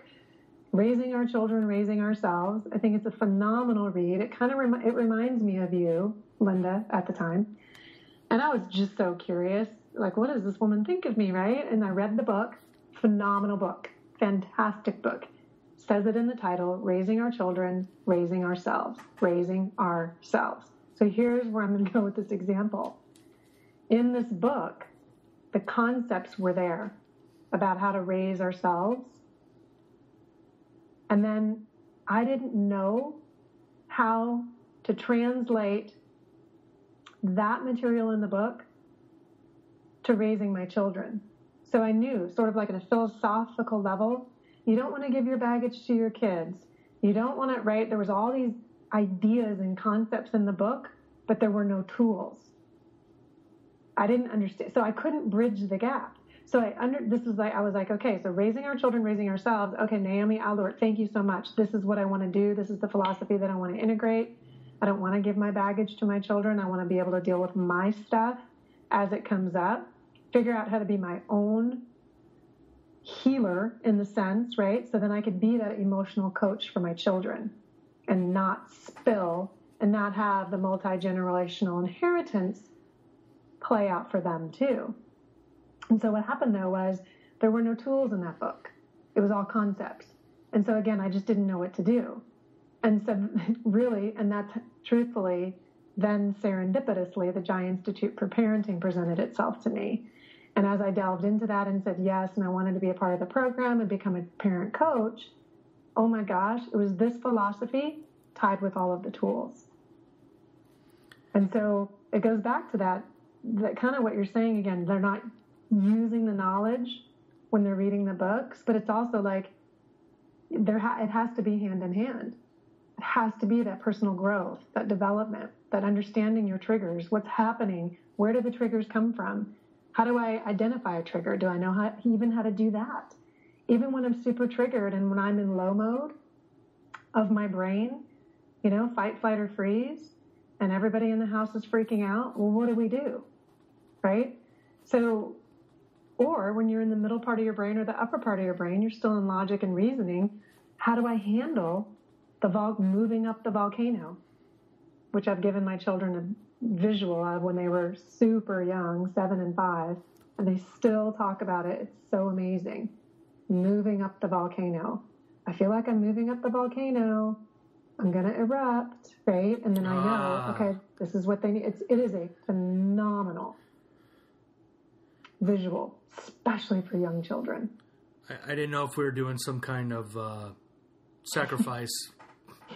Raising Our Children, Raising Ourselves. I think it's a phenomenal read. It kind of it reminds me of you, Linda, at the time." And I was just so curious, like, what does this woman think of me, right? And I read the book, phenomenal book, fantastic book. Says it in the title Raising Our Children, Raising Ourselves, Raising Ourselves. So here's where I'm going [LAUGHS] to go with this example. In this book, the concepts were there about how to raise ourselves. And then I didn't know how to translate that material in the book to raising my children. So I knew, sort of like at a philosophical level, you don't want to give your baggage to your kids. You don't want to, right? There was all these ideas and concepts in the book, but there were no tools. I didn't understand. So I couldn't bridge the gap. So I under, this is like, I was like, okay, so raising our children, raising ourselves. Okay, Naomi Aldort, thank you so much. This is what I want to do. This is the philosophy that I want to integrate. I don't want to give my baggage to my children. I want to be able to deal with my stuff as it comes up figure out how to be my own healer in the sense, right? So then I could be that emotional coach for my children and not spill and not have the multi generational inheritance play out for them too. And so what happened though was there were no tools in that book. It was all concepts. And so again, I just didn't know what to do. And so [LAUGHS] really, and that's truthfully, then serendipitously, the Jai Institute for Parenting presented itself to me. And as I delved into that and said yes, and I wanted to be a part of the program and become a parent coach, oh my gosh, it was this philosophy tied with all of the tools. And so it goes back to that, that kind of what you're saying again. They're not using the knowledge when they're reading the books, but it's also like there ha- it has to be hand in hand. It has to be that personal growth, that development, that understanding your triggers, what's happening, where do the triggers come from, how do I identify a trigger? Do I know how, even how to do that? Even when I'm super triggered and when I'm in low mode of my brain, you know, fight, flight, or freeze, and everybody in the house is freaking out, well, what do we do? Right? So, or when you're in the middle part of your brain or the upper part of your brain, you're still in logic and reasoning. How do I handle the vol- moving up the volcano, which I've given my children a visual of when they were super young, seven and five, and they still talk about it. It's so amazing. Moving up the volcano. I feel like I'm moving up the volcano. I'm going to erupt, right? And then I know, ah. okay, this is what they need. It's, it is a phenomenal visual, especially for young children. I, I didn't know if we were doing some kind of uh, sacrifice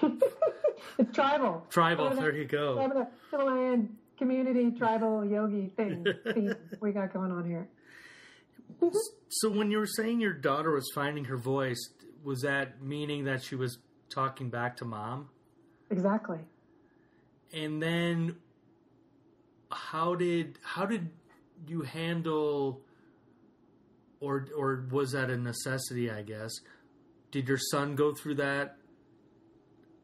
[LAUGHS] [LAUGHS] it's tribal. Tribal. There you go. Himalayan community tribal yogi thing, [LAUGHS] thing we got going on here. So when you were saying your daughter was finding her voice, was that meaning that she was talking back to mom? Exactly. And then how did how did you handle or or was that a necessity, I guess? Did your son go through that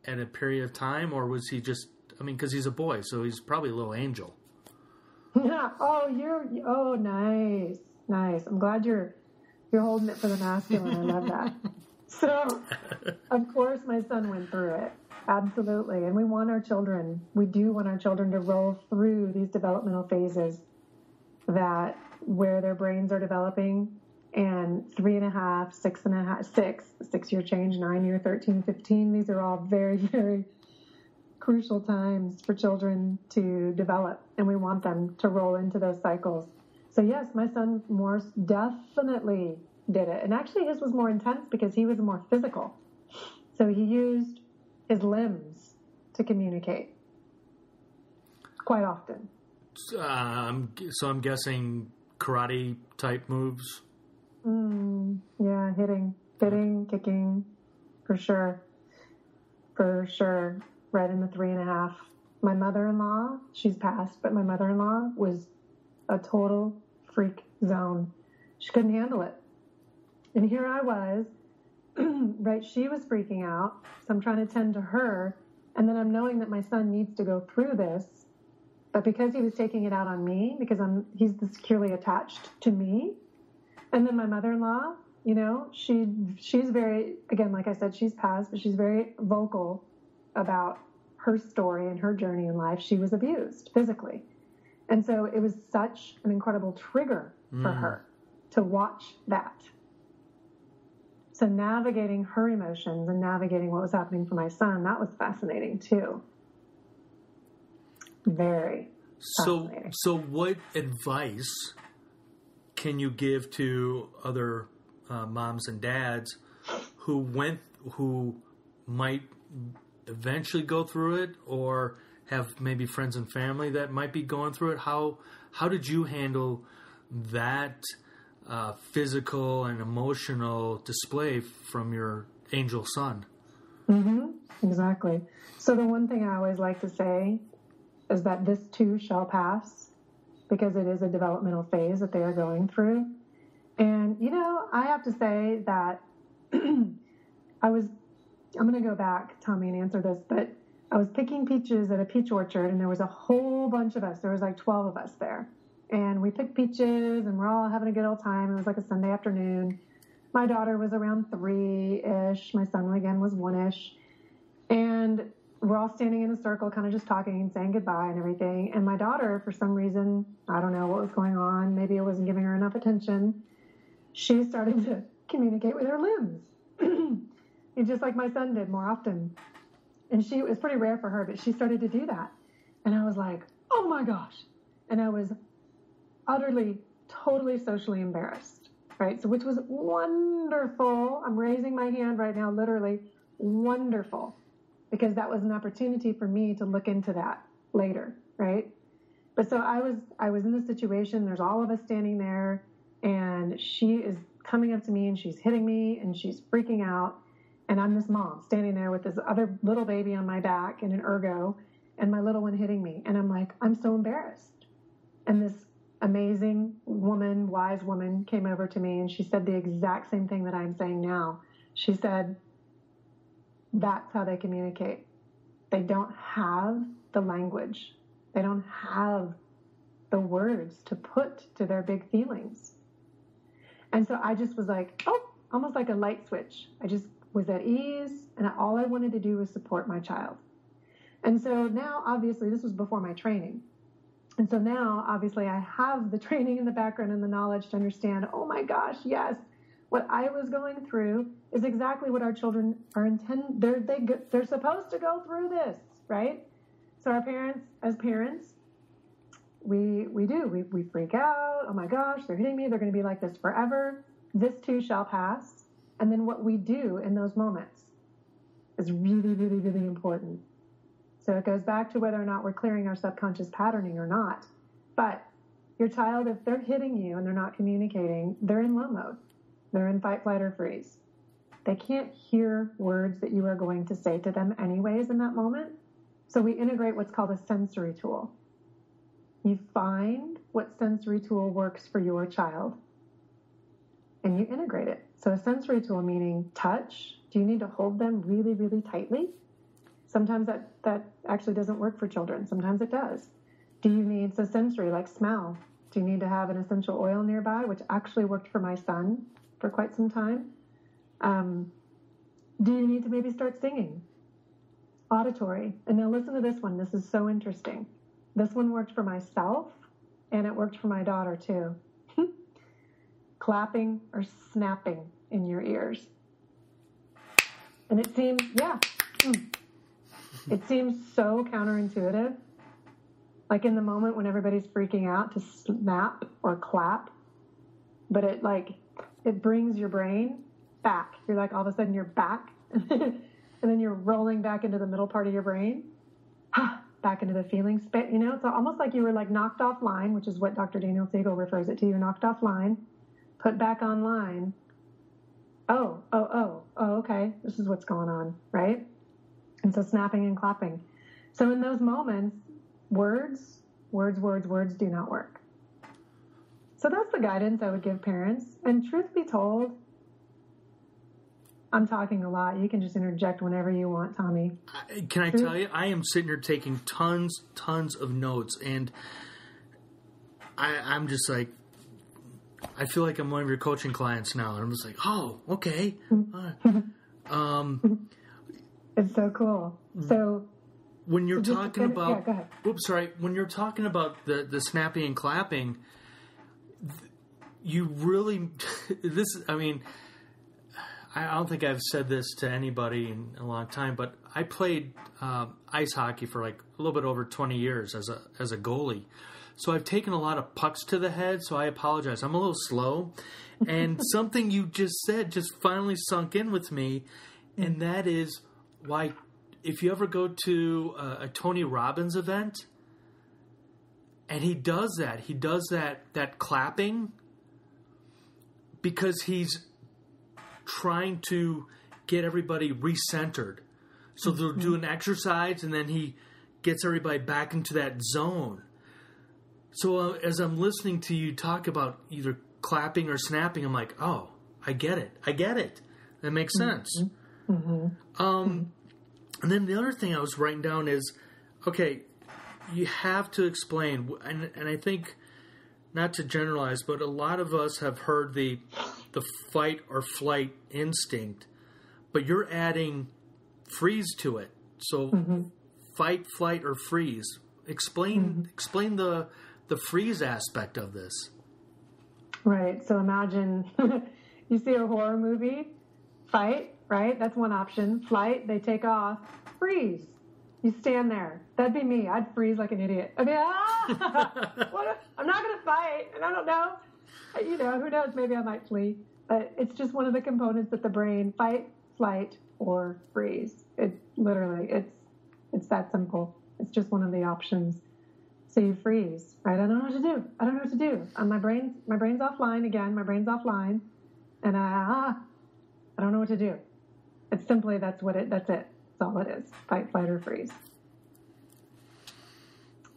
at a period of time or was he just I mean cuz he's a boy, so he's probably a little angel. Yeah. [LAUGHS] Oh, you're. Oh, nice, nice. I'm glad you're you're holding it for the masculine. I love that. [LAUGHS] So, of course, my son went through it. Absolutely, and we want our children. We do want our children to roll through these developmental phases that where their brains are developing and three and a half, six and a half, six, six year change, nine year, 13, 15. These are all very, very crucial times for children to develop, and we want them to roll into those cycles. So, yes, my son Morse definitely did it. And actually, his was more intense because he was more physical. So, he used his limbs to communicate quite often. Um, so I'm guessing karate type moves. Mm, yeah, hitting, hitting, kicking, for sure. For sure right in the three and a half. My mother in law, she's passed, but my mother in law was a total freak zone. She couldn't handle it. And here I was, [CLEARS THROAT] right? She was freaking out. So I'm trying to tend to her. And then I'm knowing that my son needs to go through this. But because he was taking it out on me, because I'm, he's securely attached to me. And then my mother-in-law, you know, she, she's very, again, like I said, she's passed, but she's very vocal about her story and her journey in life, she was abused physically. And so it was such an incredible trigger for mm. her to watch that. So navigating her emotions and navigating what was happening for my son, that was fascinating too. Very. So, so what advice can you give to other uh, moms and dads who went, who might eventually go through it or have maybe friends and family that might be going through it. How how did you handle that uh, physical and emotional display from your angel son? Mm-hmm. exactly. So the one thing i always like to say is that this too shall pass because it is a developmental phase that they are going through. And you know i have to say that [CLEARS THROAT] i was I'm going to go back, Tommy, and answer this, but I was picking peaches at a peach orchard and there was a whole bunch of us. There was like 12 of us there. And we picked peaches and we're all having a good old time. It was like a Sunday afternoon. My daughter was around three ish. My son, again, was one ish. And we're all standing in a circle, kind of just talking and saying goodbye and everything. And my daughter, for some reason, I don't know what was going on. Maybe I wasn't giving her enough attention. She started to communicate with her limbs. [CLEARS THROAT] Just like my son did more often. And she, it was pretty rare for her, but she started to do that. And I was like, oh my gosh. And I was utterly, totally socially embarrassed, right? So, which was wonderful. I'm raising my hand right now, literally wonderful, because that was an opportunity for me to look into that later, right? But so I was, I was in the situation. There's all of us standing there, and she is coming up to me and she's hitting me and she's freaking out. And I'm this mom standing there with this other little baby on my back in an ergo and my little one hitting me. And I'm like, I'm so embarrassed. And this amazing woman, wise woman came over to me and she said the exact same thing that I'm saying now. She said, that's how they communicate. They don't have the language. They don't have the words to put to their big feelings. And so I just was like, oh, almost like a light switch. I just was at ease, and all I wanted to do was support my child. And so now, obviously, this was before my training. And so now, obviously, I have the [LAUGHS] training and the background and the knowledge to understand, oh my gosh, yes, what I was going through is exactly what our children are intended, they're, they, they're supposed to go through this, right? So our parents, as parents, we, we do, we, we freak out. Oh my gosh, they're hitting me. They're going to be like this forever. This too shall pass. And then what we do in those moments is really, really, really important. So it goes back to whether or not we're clearing our subconscious patterning or not. But your child, if they're hitting you and they're not communicating, they're in low mode. They're in fight, flight, or freeze. They can't hear words that you are going to say to them, anyways, in that moment. So we integrate what's called a sensory tool. You find what sensory tool works for your child and you integrate it. So a sensory tool meaning touch. Do you need to hold them really, really tightly? Sometimes that, that actually doesn't work for children. Sometimes it does. Do you need so sensory like smell? Do you need to have an essential oil nearby, which actually worked for my son for quite some time? Um, do you need to maybe start singing? Auditory. And now listen to this one. This is so interesting. This one worked for myself and it worked for my daughter too. Clapping or snapping in your ears. And it seems, yeah, mm. it seems so counterintuitive. Like in the moment when everybody's freaking out to snap or clap, but it like, it brings your brain back. You're like, all of a sudden you're back. [LAUGHS] and then you're rolling back into the middle part of your brain [SIGHS] back into the feeling space. You know, it's almost like you were like knocked offline, which is what Dr. Daniel Siegel refers it to. You're knocked offline, put back online. Oh, oh, oh, oh, okay. This is what's going on, right? And so snapping and clapping. So in those moments, words, words, words, words do not work. So that's the guidance I would give parents. And truth be told, I'm talking a lot. You can just interject whenever you want, Tommy. Can I tell you? I am sitting here taking tons, tons of notes, and I, I'm just like, I feel like I'm one of your coaching clients now, and I'm just like, oh, okay. [LAUGHS] um, it's so cool. So when you're talking about, yeah, oops, sorry, when you're talking about the the snapping and clapping, you really [LAUGHS] this. I mean I don't think I've said this to anybody in a long time, but I played uh, ice hockey for like a little bit over 20 years as a as a goalie. So I've taken a lot of pucks to the head, so I apologize. I'm a little slow. And [LAUGHS] something you just said just finally sunk in with me, and that is why if you ever go to a, a Tony Robbins event and he does that, he does that that clapping because he's trying to get everybody recentered. So they'll do an exercise and then he gets everybody back into that zone. So uh, as I'm listening to you talk about either clapping or snapping, I'm like, oh, I get it. I get it. That makes mm-hmm. sense. Mm-hmm. Um, and then the other thing I was writing down is, okay, you have to explain, and, and I think not to generalize, but a lot of us have heard the the fight or flight instinct, but you're adding freeze to it. So mm-hmm. fight, flight, or freeze. Explain mm-hmm. explain the the freeze aspect of this. Right. So imagine [LAUGHS] you see a horror movie, fight, right? That's one option. Flight, they take off. Freeze. You stand there. That'd be me. I'd freeze like an idiot. I'd be, ah, [LAUGHS] what, I'm not going to fight, and I don't know. [LAUGHS] You know, who knows? Maybe I might flee. But it's just one of the components that the brain fight, flight, or freeze. It literally, it's it's that simple. It's just one of the options. So you freeze, right? I don't know what to do. I don't know what to do. Um, my brain, my brain's offline again. My brain's offline, and I, ah, I don't know what to do. It's simply that's what it. That's it. That's all it is. Fight, flight, or freeze.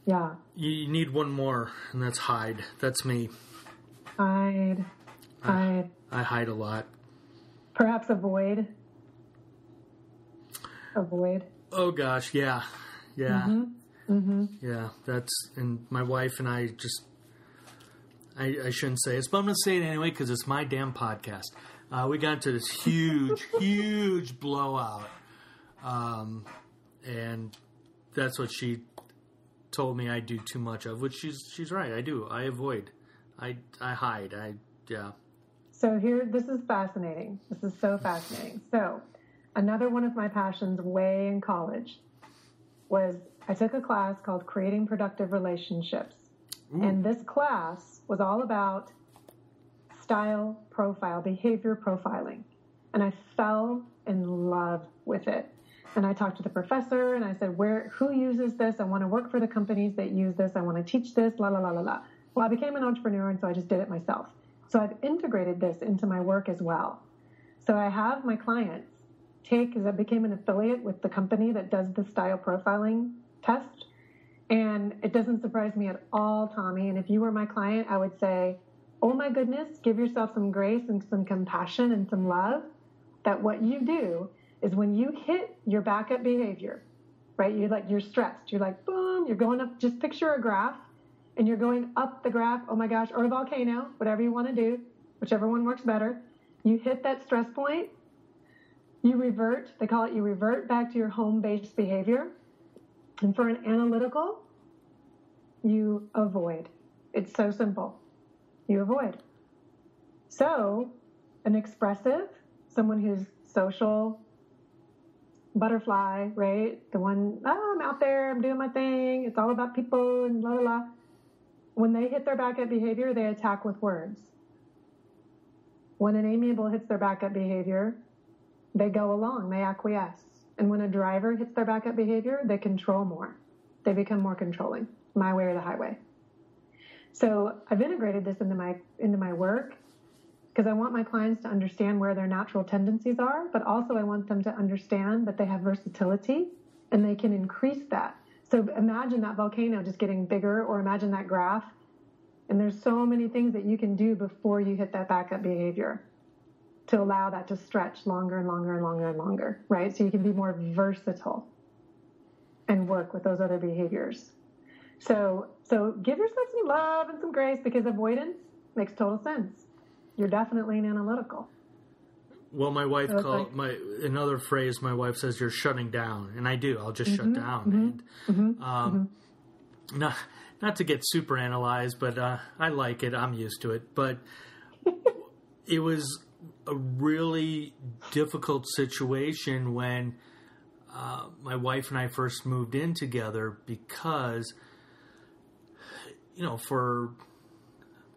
Yeah. You need one more, and that's hide. That's me. Hide. Hide. I, I hide a lot. Perhaps avoid. Avoid. Oh gosh, yeah, yeah, mm-hmm. Mm-hmm. yeah. That's and my wife and I just. I, I shouldn't say this, but I'm going to say it anyway because it's my damn podcast. Uh, we got into this huge, [LAUGHS] huge blowout um, and that's what she told me I do too much of, which she's she's right. I do. I avoid. I I hide. I yeah. So here, this is fascinating. This is so fascinating. So, another one of my passions way in college was I took a class called Creating Productive Relationships. Ooh. And this class was all about style profile, behavior profiling. And I fell in love with it and I talked to the professor and I said, where, who uses this? I want to work for the companies that use this. I want to teach this, la, la, la, la, la. Well, I became an entrepreneur, and so I just did it myself. So I've integrated this into my work as well. So I have my clients take, as I became an affiliate with the company that does the style profiling test. And it doesn't surprise me at all, Tommy. And if you were my client, I would say, oh my goodness, give yourself some grace and some compassion and some love. That what you do is when you hit your backup behavior, right? You're like, you're stressed. You're like, boom, you're going up. Just picture a graph and you're going up the graph. Oh my gosh, or a volcano, whatever you want to do, whichever one works better. You hit that stress point. You revert, they call it you revert back to your home based behavior. And for an analytical, you avoid. It's so simple. You avoid. So, an expressive, someone who's social, butterfly, right? The one, oh, I'm out there, I'm doing my thing, it's all about people and blah, blah, blah. When they hit their backup behavior, they attack with words. When an amiable hits their backup behavior, they go along, they acquiesce. And when a driver hits their backup behavior, they control more. They become more controlling, my way or the highway. So I've integrated this into my into my work because I want my clients to understand where their natural tendencies are, but also I want them to understand that they have versatility and they can increase that. So imagine that volcano just getting bigger or imagine that graph. And there's so many things that you can do before you hit that backup behavior to allow that to stretch longer and longer and longer and longer, right? So you can be more versatile and work with those other behaviors. So, so give yourself some love and some grace because avoidance makes total sense. You're definitely an analytical. Well, my wife it's called my another phrase. My wife says you're shutting down, and I do. I'll just Mm-hmm, shut down. and, um, Not not to get super analyzed, but uh, I like it. I'm used to it. But [LAUGHS] it was a really difficult situation when uh, my wife and I first moved in together because, you know, for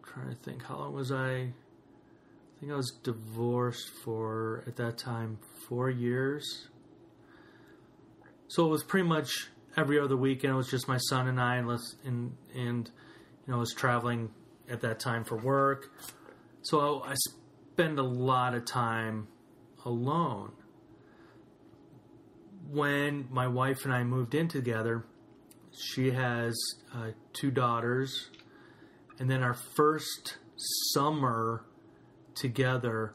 I'm trying to think, how long was I? I think I was divorced for at that time four years. So it was pretty much every other weekend. It was just my son and I, and and and you know, I was traveling at that time for work. So I spend a lot of time alone. When my wife and I moved in together, she has uh, two daughters, and then our first summer together,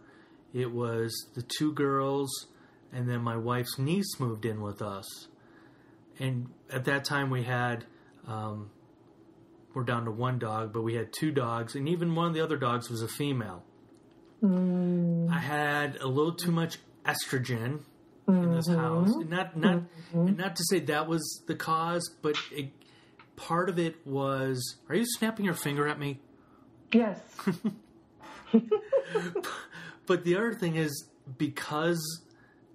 it was the two girls, and then my wife's niece moved in with us. And at that time, we had um, we're down to one dog, but we had two dogs, and even one of the other dogs was a female. Mm. I had a little too much estrogen in this mm-hmm. house, and not not mm-hmm. and not to say that was the cause, but it, part of it was. Are you snapping your finger at me? Yes. [LAUGHS] [LAUGHS] But the other thing is because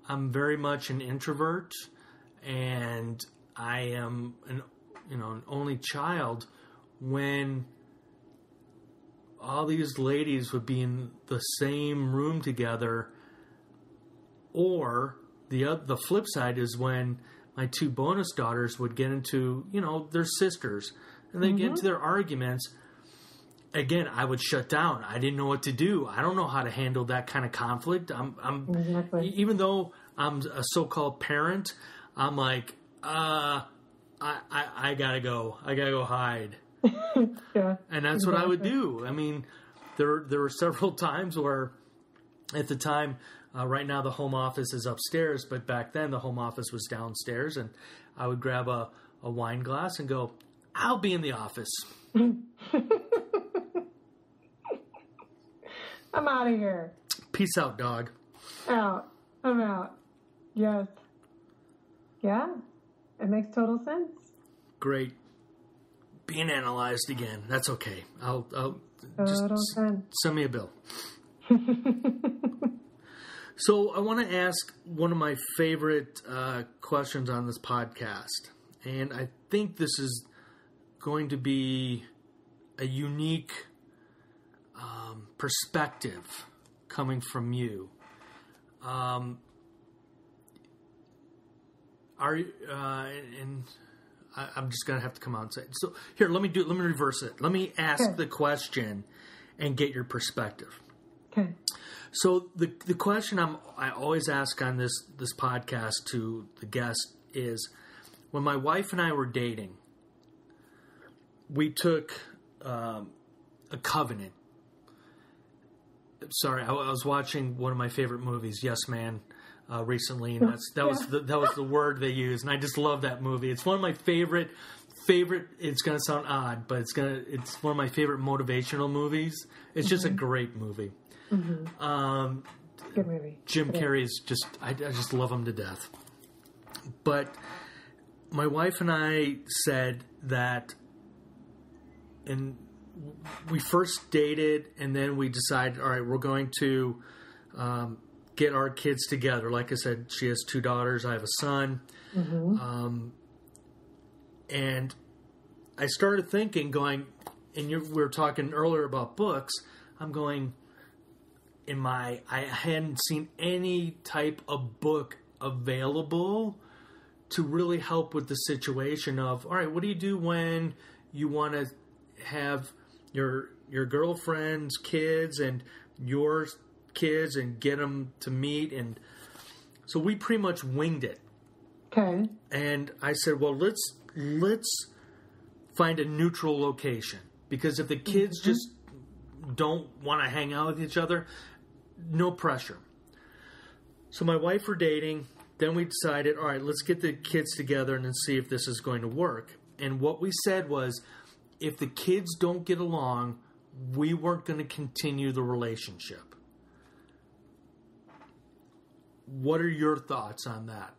I'm very much an introvert and I am an you know an only child when all these ladies would be in the same room together or the oth- the flip side is when my two bonus daughters would get into you know their sisters and they get into mm-hmm. their arguments again, I would shut down. I didn't know what to do. I don't know how to handle that kind of conflict. I'm, I'm Exactly. even though I'm a so-called parent, I'm like, uh, I, I, I gotta go. I gotta go hide. [LAUGHS] Yeah. And that's what I would do. I mean, there there were several [LAUGHS] times where, at the time, uh, right now the home office is upstairs, but back then the home office was downstairs, and I would grab a, a wine glass and go, "I'll be in the office." [LAUGHS] I'm out of here. Peace out, dog. Out. I'm out. Yes. Yeah. It makes total sense. Great. Being analyzed again. That's okay. I'll, I'll just Total s- sense. send me a bill. [LAUGHS] so I want to ask one of my favorite uh, questions on this podcast, and I think this is going to be a unique um, perspective coming from you. Um, are uh, and I, I'm just gonna have to come out and say. It. So here, let me do. Let me reverse it. Let me ask Okay. the question and get your perspective. Okay. So the the question I'm I always ask on this this podcast to the guest is when my wife and I were dating, we took um, a covenant. Sorry, I, was watching one of my favorite movies, Yes Man, uh, recently, and that's that was the, that was the word they used, and I just love that movie. It's one of my favorite favorite. It's gonna sound odd, but it's gonna it's one of my favorite motivational movies. It's just a great movie. Um, Good movie. Jim Good. is just I, I just love him to death. But my wife and I said that and we first dated and then we decided all right we're going to um, get our kids together. Like i said she has two daughters i have a son. Um, and i started thinking going and you we were talking earlier about books i'm going in my I hadn't seen any type of book available to really help with the situation of all right what do you do when you want to have your your girlfriend's kids and your kids and get them to meet and so we pretty much winged it Okay. and I said, "Well, let's let's find a neutral location because if the kids mm-hmm. just don't want to hang out with each other, no pressure." So my wife were dating. Then we decided, all right, let's get the kids together and then see if this is going to work. And what we said was, if the kids don't get along, we weren't going to continue the relationship. What are your thoughts on that?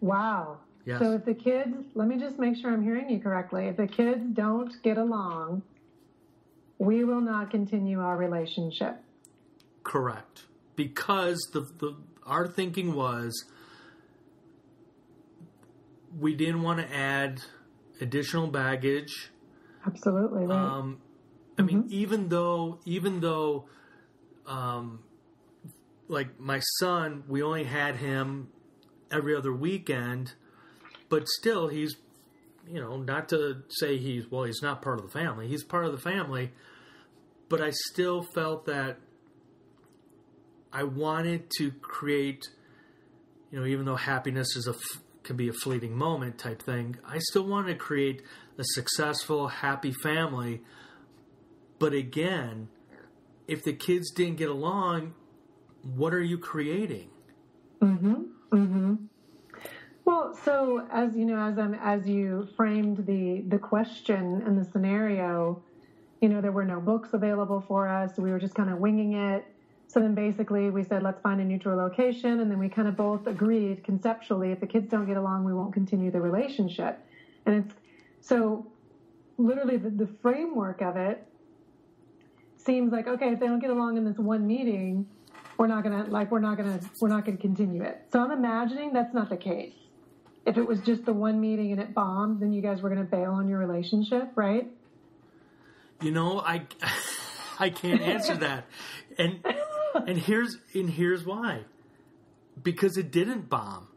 Wow. Yes. So if the kids, let me just make sure I'm hearing you correctly. If the kids don't get along, we will not continue our relationship. Correct. Because the, the our thinking was we didn't want to add additional baggage. Absolutely right. Um, I mean, even though even though um, like my son, we only had him every other weekend, but still he's you know, not to say he's well, he's not part of the family. He's part of the family, but I still felt that I wanted to create, you know, even though happiness is a f- can be a fleeting moment type thing, I still want to create a successful, happy family. But again, if the kids didn't get along, what are you creating? Mhm. Mhm. Well, so as you know, as I'm, as you framed the the question and the scenario, you know, there were no books available for us. We were just kind of winging it. So then basically we said, let's find a neutral location. And then we kind of both agreed conceptually, if the kids don't get along, we won't continue the relationship. And it's so literally the, the framework of it seems like, okay, if they don't get along in this one meeting, we're not gonna like we're not gonna we're not gonna continue it. So I'm imagining that's not the case. If it was just the one meeting and it bombed, then you guys were gonna bail on your relationship, right? You know, I [LAUGHS] I can't answer that. And [LAUGHS] and here's and here's why. Because it didn't bomb.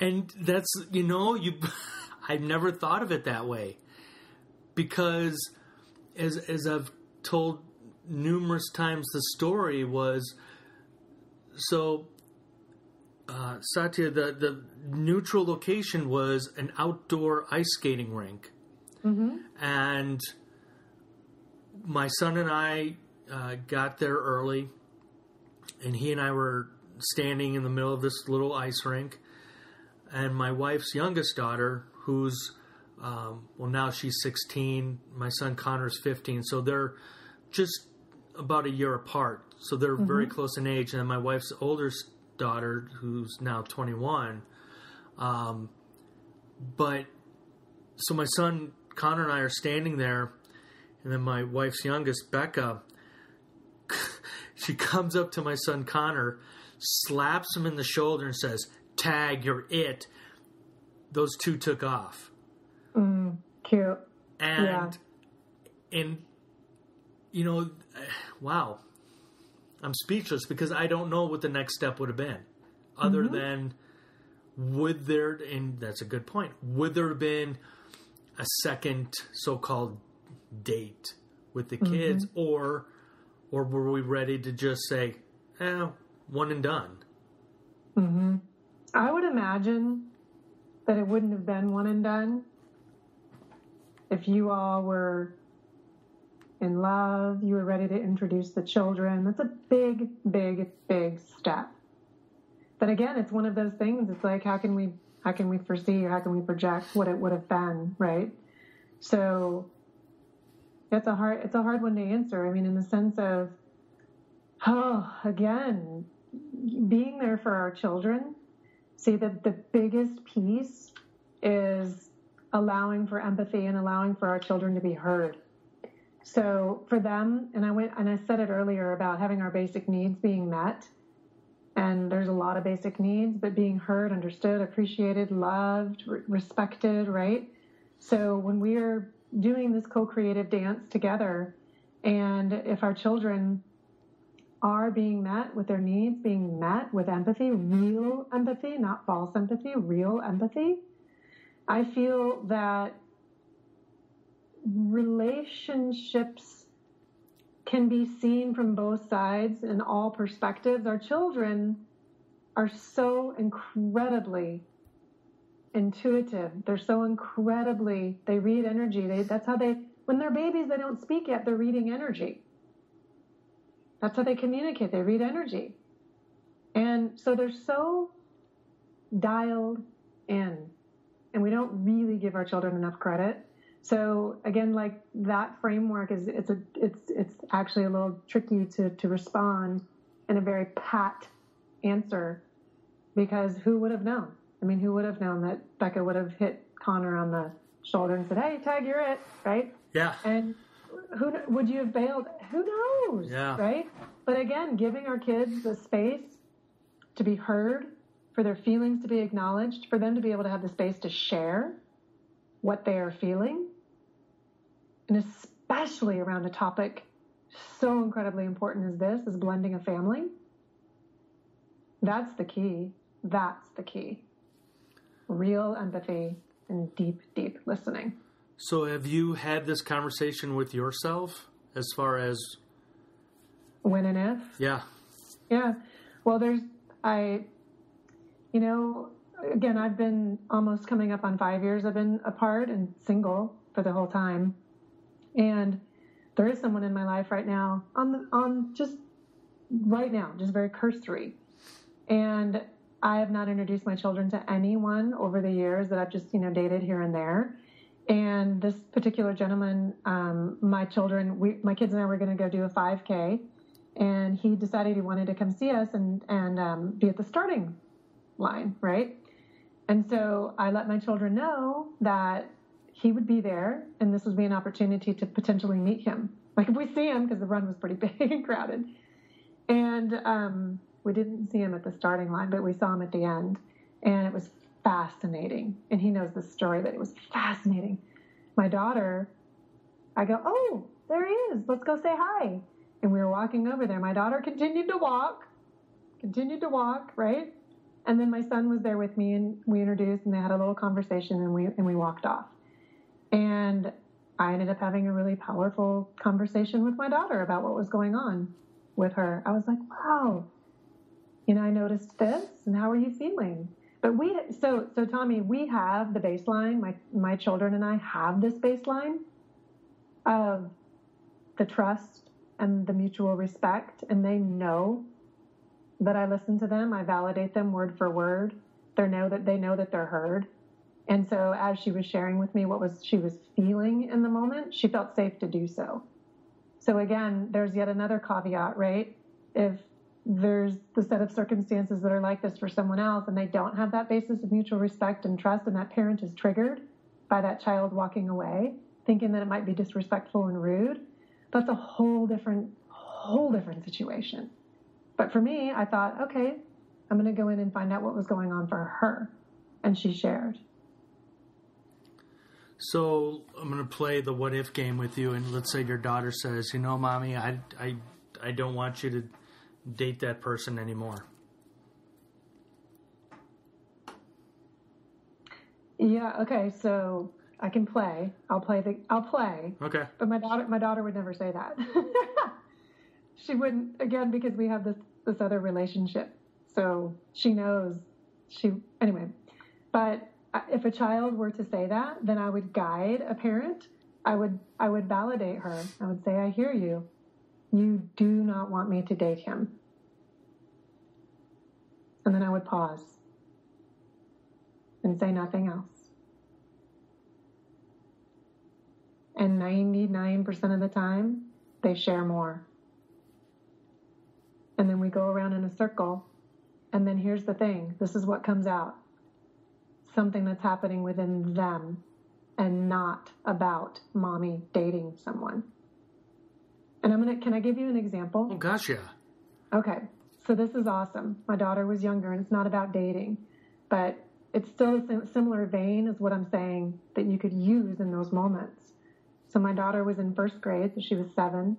And that's you know, you [LAUGHS] I've never thought of it that way. Because as as I've told numerous times the story was so uh, Satya, the, the neutral location was an outdoor ice skating rink. And my son and I uh, got there early, and he and I were standing in the middle of this little ice rink. And my wife's youngest daughter, who's um, well now she's 16, my son Connor's 15, so they're just about a year apart. So they're very close in age. And my wife's oldest daughter, who's now 21, um, but so my son Connor and I are standing there, and then my wife's youngest, Becca, she comes up to my son Connor, slaps him in the shoulder, and says, Tag, you're it. Those two took off. Mm, cute. And, and, you know, [SIGHS] wow. I'm speechless because I don't know what the next step would have been other mm-hmm. than would there, and that's a good point, would there have been a second so called date with the kids, mm-hmm. or or were we ready to just say, eh, one and done? I would imagine that it wouldn't have been one and done if you all were in love, you were ready to introduce the children. That's a big, big, big step. But again, it's one of those things. It's like, how can we, how can we foresee or how can we project what it would have been, right? So it's a hard, it's a hard one to answer. I mean, in the sense of, oh, again, being there for our children. See that the biggest piece is allowing for empathy and allowing for our children to be heard. So for them, and I went and I said it earlier about having our basic needs being met. And there's a lot of basic needs, but being heard, understood, appreciated, loved, re- respected, right? So when we are doing this co-creative dance together, and if our children are being met with their needs being met with empathy, real empathy, not false empathy, real empathy, I feel that relationships can be seen from both sides and all perspectives. Our children are so incredibly intuitive. They're so incredibly, they read energy. They, that's how they, when they're babies, they don't speak yet, they're reading energy. That's how they communicate. They read energy. And so they're so dialed in. And we don't really give our children enough credit. So again, like that framework is it's a it's it's actually a little tricky to, to respond in a very pat answer because who would have known? I mean, who would have known that Becca would have hit Connor on the shoulder and said, "Hey, Tag, you're it," right? Yeah. And who would you have bailed? Who knows? Yeah. Right. But again, giving our kids the space to be heard, for their feelings to be acknowledged, for them to be able to have the space to share what they are feeling, and especially around a topic so incredibly important as this, as blending a family. That's the key. That's the key. Real empathy and deep, deep listening. So have you had this conversation with yourself as far as When and if. yeah. Yeah. Well, there's, I, you know, again, I've been almost coming up on five years. I've been apart and single for the whole time. And there is someone in my life right now on the, on just right now, just very cursory. And I have not introduced my children to anyone over the years that I've just, you know, dated here and there. And this particular gentleman, um, my children, we, my kids and I were going to go do a 5K and he decided he wanted to come see us and and um, be at the starting line, right? And so I let my children know that he would be there, and this would be an opportunity to potentially meet him. Like if we see him, because the run was pretty [LAUGHS] big and crowded, and um, we didn't see him at the starting line, but we saw him at the end, and it was fascinating. And he knows the story, but it was fascinating. My daughter, I go, oh, there he is. Let's go say hi. And we were walking over there. My daughter continued to walk, continued to walk, right? And then my son was there with me and we introduced and they had a little conversation and we and we walked off. And I ended up having a really powerful conversation with my daughter about what was going on with her. I was like, wow, you know, I noticed this and how are you feeling? But we so so Tommy, we have the baseline, my my children and I have this baseline of the trust and the mutual respect and they know that I listen to them. I validate them word for word. They know that they know that they're heard. And so as she was sharing with me what was she was feeling in the moment, she felt safe to do so. So again, there's yet another caveat, right? If there's the set of circumstances that are like this for someone else and they don't have that basis of mutual respect and trust and that parent is triggered by that child walking away, thinking that it might be disrespectful and rude, that's a whole different, whole different situation. But for me, I thought, okay, I'm going to go in and find out what was going on for her. And she shared. So I'm gonna play the what if game with you, and let's say your daughter says, "You know, mommy, I, I, I don't want you to date that person anymore." Yeah. Okay. So I can play. I'll play the. I'll play. Okay. But my daughter, my daughter would never say that. [LAUGHS] she wouldn't again because we have this this other relationship. So she knows she anyway. But if a child were to say that, then I would guide a parent. I would I would validate her. I would say, I hear you. You do not want me to date him. And then I would pause and say nothing else. And 99% of the time, they share more. And then we go around in a circle. And then here's the thing this is what comes out something that's happening within them and not about mommy dating someone. And I'm going to, can I give you an example? Oh, gosh, yeah. Okay. So this is awesome. My daughter was younger and it's not about dating, but it's still a similar vein as what I'm saying that you could use in those moments. So my daughter was in first grade, so she was seven,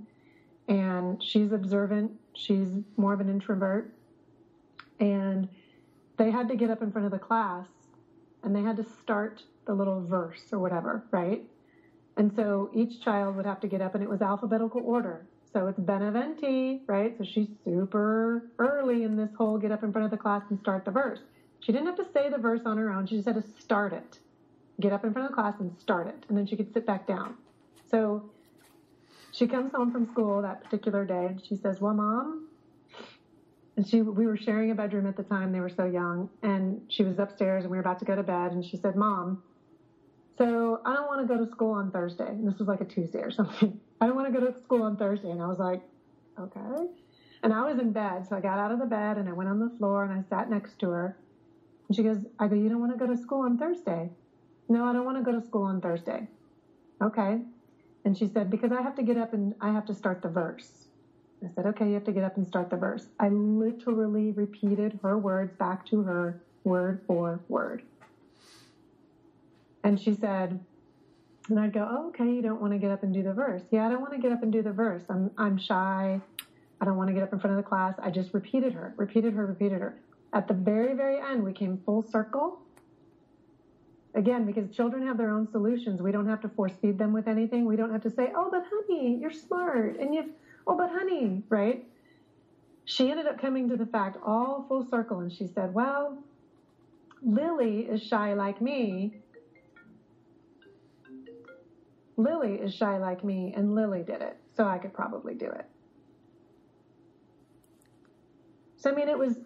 and she's observant. She's more of an introvert. And they had to get up in front of the class and they had to start the little verse or whatever, right? And so each child would have to get up and it was alphabetical order. So it's Beneventi, right? So she's super early in this whole get up in front of the class and start the verse. She didn't have to say the verse on her own. She just had to start it. Get up in front of the class and start it. And then she could sit back down. So she comes home from school that particular day and she says, Well, mom, and she we were sharing a bedroom at the time they were so young and she was upstairs and we were about to go to bed and she said mom so i don't want to go to school on thursday and this was like a tuesday or something i don't want to go to school on thursday and i was like okay. And i was in bed so i got out of the bed and i went on the floor and i sat next to her. And she goes i go you don't want to go to school on thursday. No i don't want to go to school on thursday. Okay. And she said because i have to get up and i have to start the verse. I said, okay, you have to get up and start the verse. I literally repeated her words back to her word for word. And she said, and I'd go, oh, okay, you don't want to get up and do the verse. Yeah, I don't want to get up and do the verse. I'm, I'm shy. I don't want to get up in front of the class. I just repeated her, repeated her, repeated her. At the very, very end, we came full circle. Again, because children have their own solutions. We don't have to force feed them with anything. We don't have to say, oh, but honey, you're smart and you've Oh, but honey, right? She ended up coming to the fact all full circle and she said, Well, Lily is shy like me. Lily is shy like me, and Lily did it, so I could probably do it. So, I mean, it was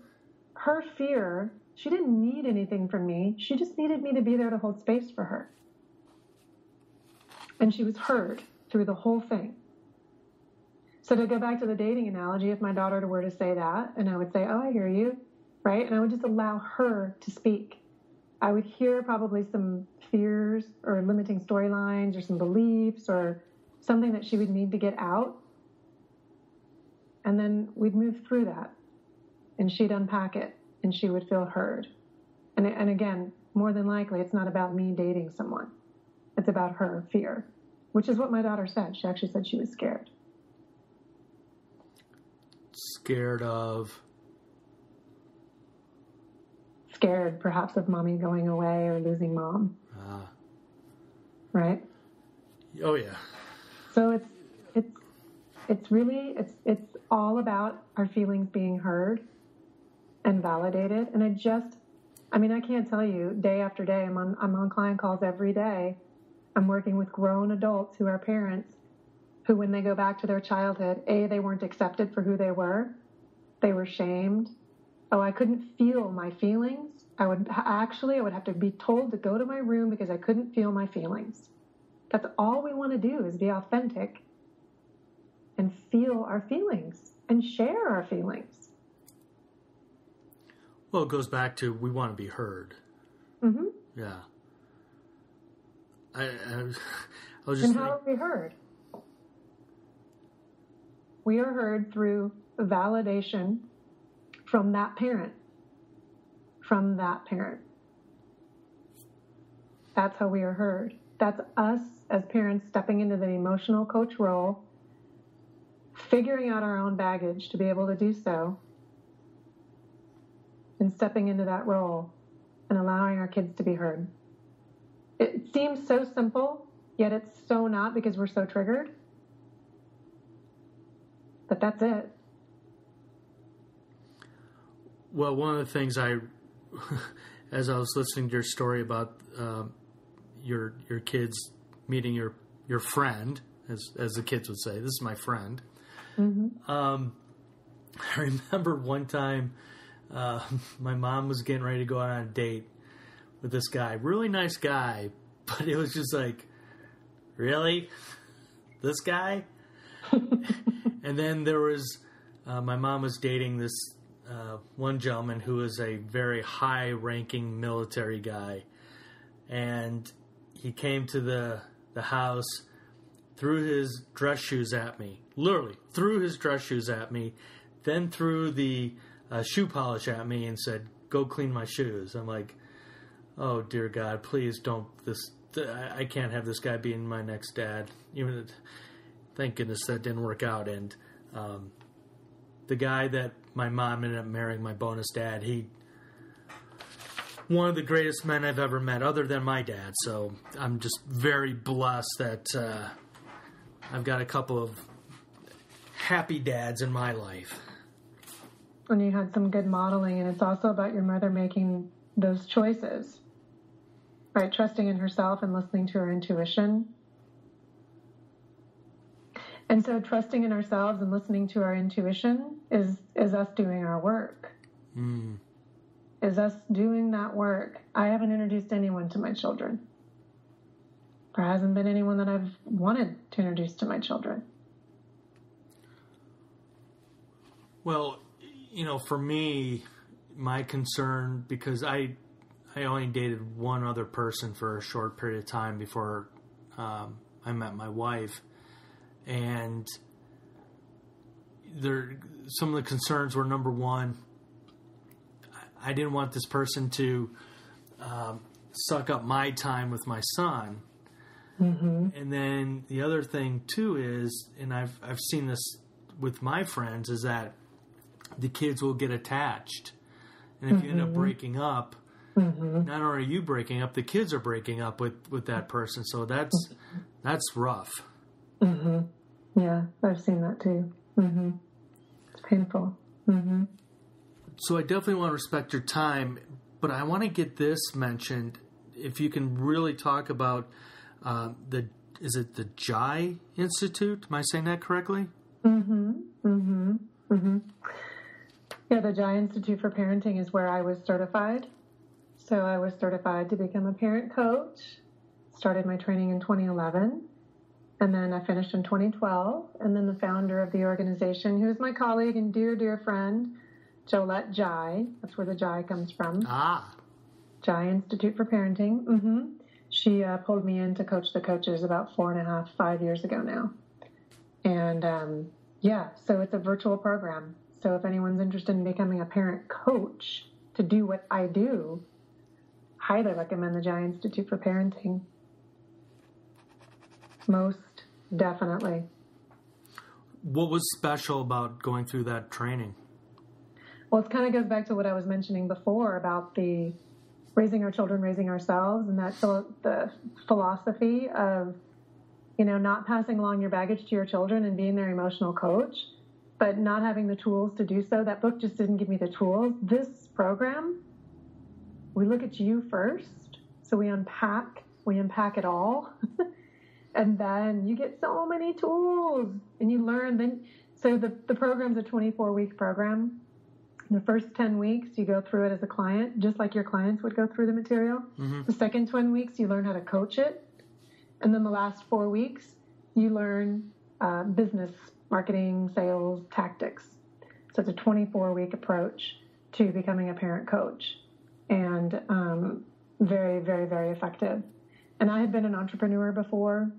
her fear. She didn't need anything from me. She just needed me to be there to hold space for her. And she was heard through the whole thing. So to go back to the dating analogy, if my daughter were to say that, and I would say, "Oh, I hear you," right, and I would just allow her to speak, I would hear probably some fears or limiting storylines or some beliefs or something that she would need to get out, and then we'd move through that, and she'd unpack it, and she would feel heard, and and again, more than likely, it's not about me dating someone, it's about her fear, which is what my daughter said. She actually said she was scared scared of? Scared, perhaps, of mommy going away or losing mom. Ah. Right. Oh yeah. So it's it's it's really it's it's all about our feelings being heard and validated. And I just, I mean, I can't tell you day after day. I'm on I'm on client calls every day. I'm working with grown adults who are parents who, when they go back to their childhood, A, they weren't accepted for who they were. They were shamed. Oh, I couldn't feel my feelings. I would actually, I would have to be told to go to my room because I couldn't feel my feelings. That's all we want to do is be authentic and feel our feelings and share our feelings. Well, it goes back to we want to be heard. Mm-hmm. Yeah. I, I, was, [LAUGHS] I was just. And how are we heard? we are heard through validation from that parent. From that parent. That's how we are heard. That's us as parents stepping into the emotional coach role, figuring out our own baggage to be able to do so, and stepping into that role and allowing our kids to be heard. it seems so simple, yet it's so not because we're so triggered. But that's it. Well, one of the things I, [LAUGHS] as I was listening to your story about um, your your kids meeting your your friend, as as the kids would say, this is my friend. Mm-hmm. Um, [LAUGHS] I remember one time uh, [LAUGHS] my mom was getting ready to go out on a date with this guy, really nice guy, but it was just like, really, this guy. and then there was uh, my mom was dating this uh, one gentleman who was a very high-ranking military guy, and he came to the the house, threw his dress shoes at me, literally threw his dress shoes at me, then threw the uh, shoe polish at me and said, "Go clean my shoes." I'm like, "Oh dear God, please don't this." I I can't have this guy being my next dad. Even thank goodness that didn't work out. And um, the guy that my mom ended up marrying, my bonus dad, he one of the greatest men I've ever met, other than my dad. So I'm just very blessed that uh, I've got a couple of happy dads in my life. And you had some good modeling, and it's also about your mother making those choices, right? Trusting in herself and listening to her intuition. And so, trusting in ourselves and listening to our intuition is is us doing our work. Mm. Is us doing that work. I haven't introduced anyone to my children. There hasn't been anyone that I've wanted to introduce to my children. Well, you know, for me, my concern because I I only dated one other person for a short period of time before um, I met my wife, and there some of the concerns were number one. I didn't want this person to um, suck up my time with my son. Mm-hmm. And then the other thing too is, and I've I've seen this with my friends, is that the kids will get attached, and if you end up breaking up, Mm-hmm. not only are you breaking up, the kids are breaking up with with that person. So that's that's rough. Mm-hmm. Yeah, I've seen that too. Mm-hmm. It's painful. Mm-hmm. So I definitely want to respect your time, but I want to get this mentioned. If you can really talk about uh, the is it the Jai Institute? Am I saying that correctly? Mm-hmm. Mm-hmm. Mm-hmm. Yeah, the Jai Institute for Parenting is where I was certified. So I was certified to become a parent coach. Started my training in 2011, and then I finished in 2012. And then the founder of the organization, who is my colleague and dear, dear friend, Jolette Jai. That's where the Jai comes from. Ah, Jai Institute for Parenting. Mm-hmm. She uh, pulled me in to coach the coaches about four and a half, five years ago now. And um, yeah, so it's a virtual program. So if anyone's interested in becoming a parent coach to do what I do, highly recommend the Jai Institute for Parenting. Most definitely. what was special about going through that training? Well, it kind of goes back to what I was mentioning before about the raising our children, raising ourselves, and that the philosophy of, you know, not passing along your baggage to your children and being their emotional coach, but not having the tools to do so. That book just didn't give me the tools. This program, we look at you first, so we unpack, we unpack it all, [LAUGHS] and then you get so many tools, and you learn. Then, so the the program's a 24 week program. The first 10 weeks, you go through it as a client, just like your clients would go through the material. Mhm. The second 10 weeks, you learn how to coach it. And then the last four weeks, you learn uh, business, marketing, sales, tactics. So it's a 24 week approach to becoming a parent coach. And um, very, very, very effective. And I had been an entrepreneur before.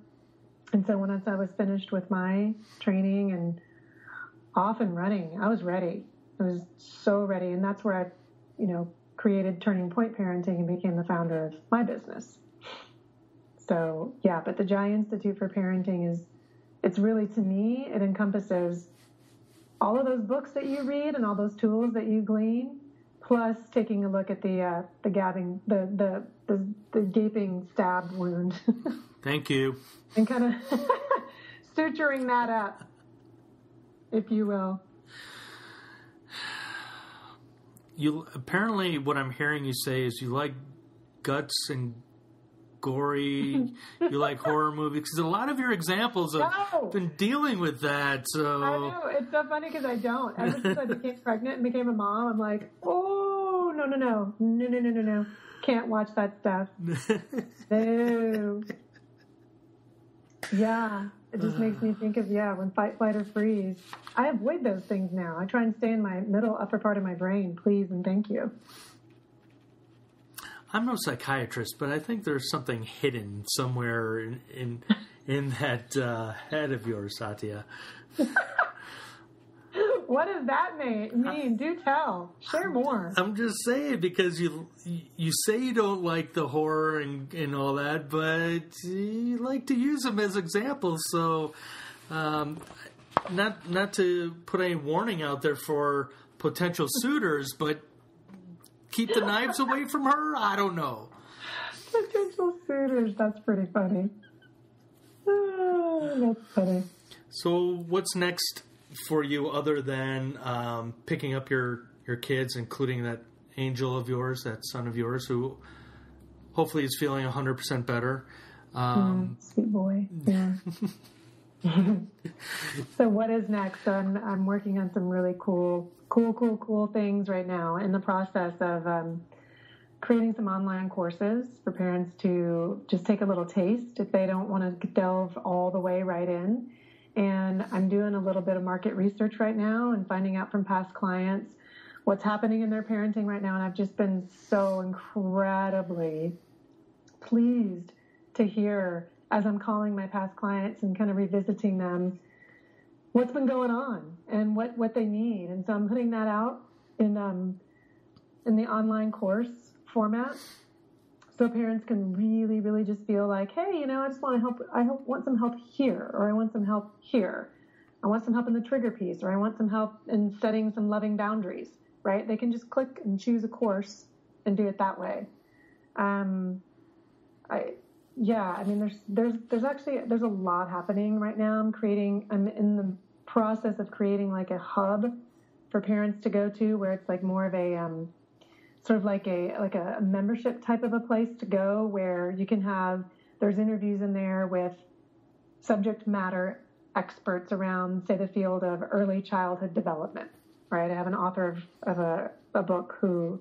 And so once I was finished with my training and off and running, I was ready. I was so ready. And that's where I, you know, created Turning Point Parenting and became the founder of my business. So, yeah, but the Jai Institute for Parenting is, it's really, to me, it encompasses all of those books that you read and all those tools that you glean, plus taking a look at the, uh, the gabbing, the, the, the, the gaping stab wound. [LAUGHS] Thank you. and kind of [LAUGHS] suturing that up, if you will. You apparently what I'm hearing you say is you like guts and gory. [LAUGHS] you like horror movies because a lot of your examples have No. been dealing with that. So I know it's so funny because I don't. Ever since I became pregnant and became a mom, I'm like, oh no no no no no no no no, can't watch that stuff. [LAUGHS] No. Yeah, it just makes me think of yeah when fight, flight, or freeze. I avoid those things now. I try and stay in my middle upper part of my brain. Please and thank you. I'm no psychiatrist, but I think there's something hidden somewhere in in, in that uh, head of yours, Satya. [LAUGHS] [LAUGHS] What does that mean? mean? Do tell. Share more. I'm just saying because you you say you don't like the horror and, and all that, but you like to use them as examples. So, um, not not to put any warning out there for potential suitors, but keep the knives away [LAUGHS] from her. I don't know. Potential suitors. That's pretty funny. Ah, [SIGHS] that's funny. So, what's next for you other than um, picking up your your kids, including that angel of yours, that son of yours, who hopefully is feeling hundred percent better? Um, Sweet boy. Yeah. [LAUGHS] so what is next? I'm I'm working on some really cool, cool, cool, cool things right now. In the process of um, creating some online courses for parents to just take a little taste if they don't want to delve all the way right in. And I'm doing a little bit of market research right now and finding out from past clients what's happening in their parenting right now. And I've just been so incredibly pleased to hear as I'm calling my past clients and kind of revisiting them what's been going on and what, what they need. And so I'm putting that out in um, in the online course format so parents can really, really just feel like, hey, you know, I just want to help. I help, want some help here, or I want some help here. I want some help in the trigger piece, or I want some help in setting some loving boundaries. Right? They can just click and choose a course and do it that way. Um, I, yeah, I mean, there's there's there's actually there's a lot happening right now. I'm creating. I'm in the process of creating like a hub for parents to go to, where it's like more of a um, sort of like a like a membership type of a place to go where you can have there's interviews in there with subject matter experts around say the field of early childhood development right? I have an author of, of a, a book who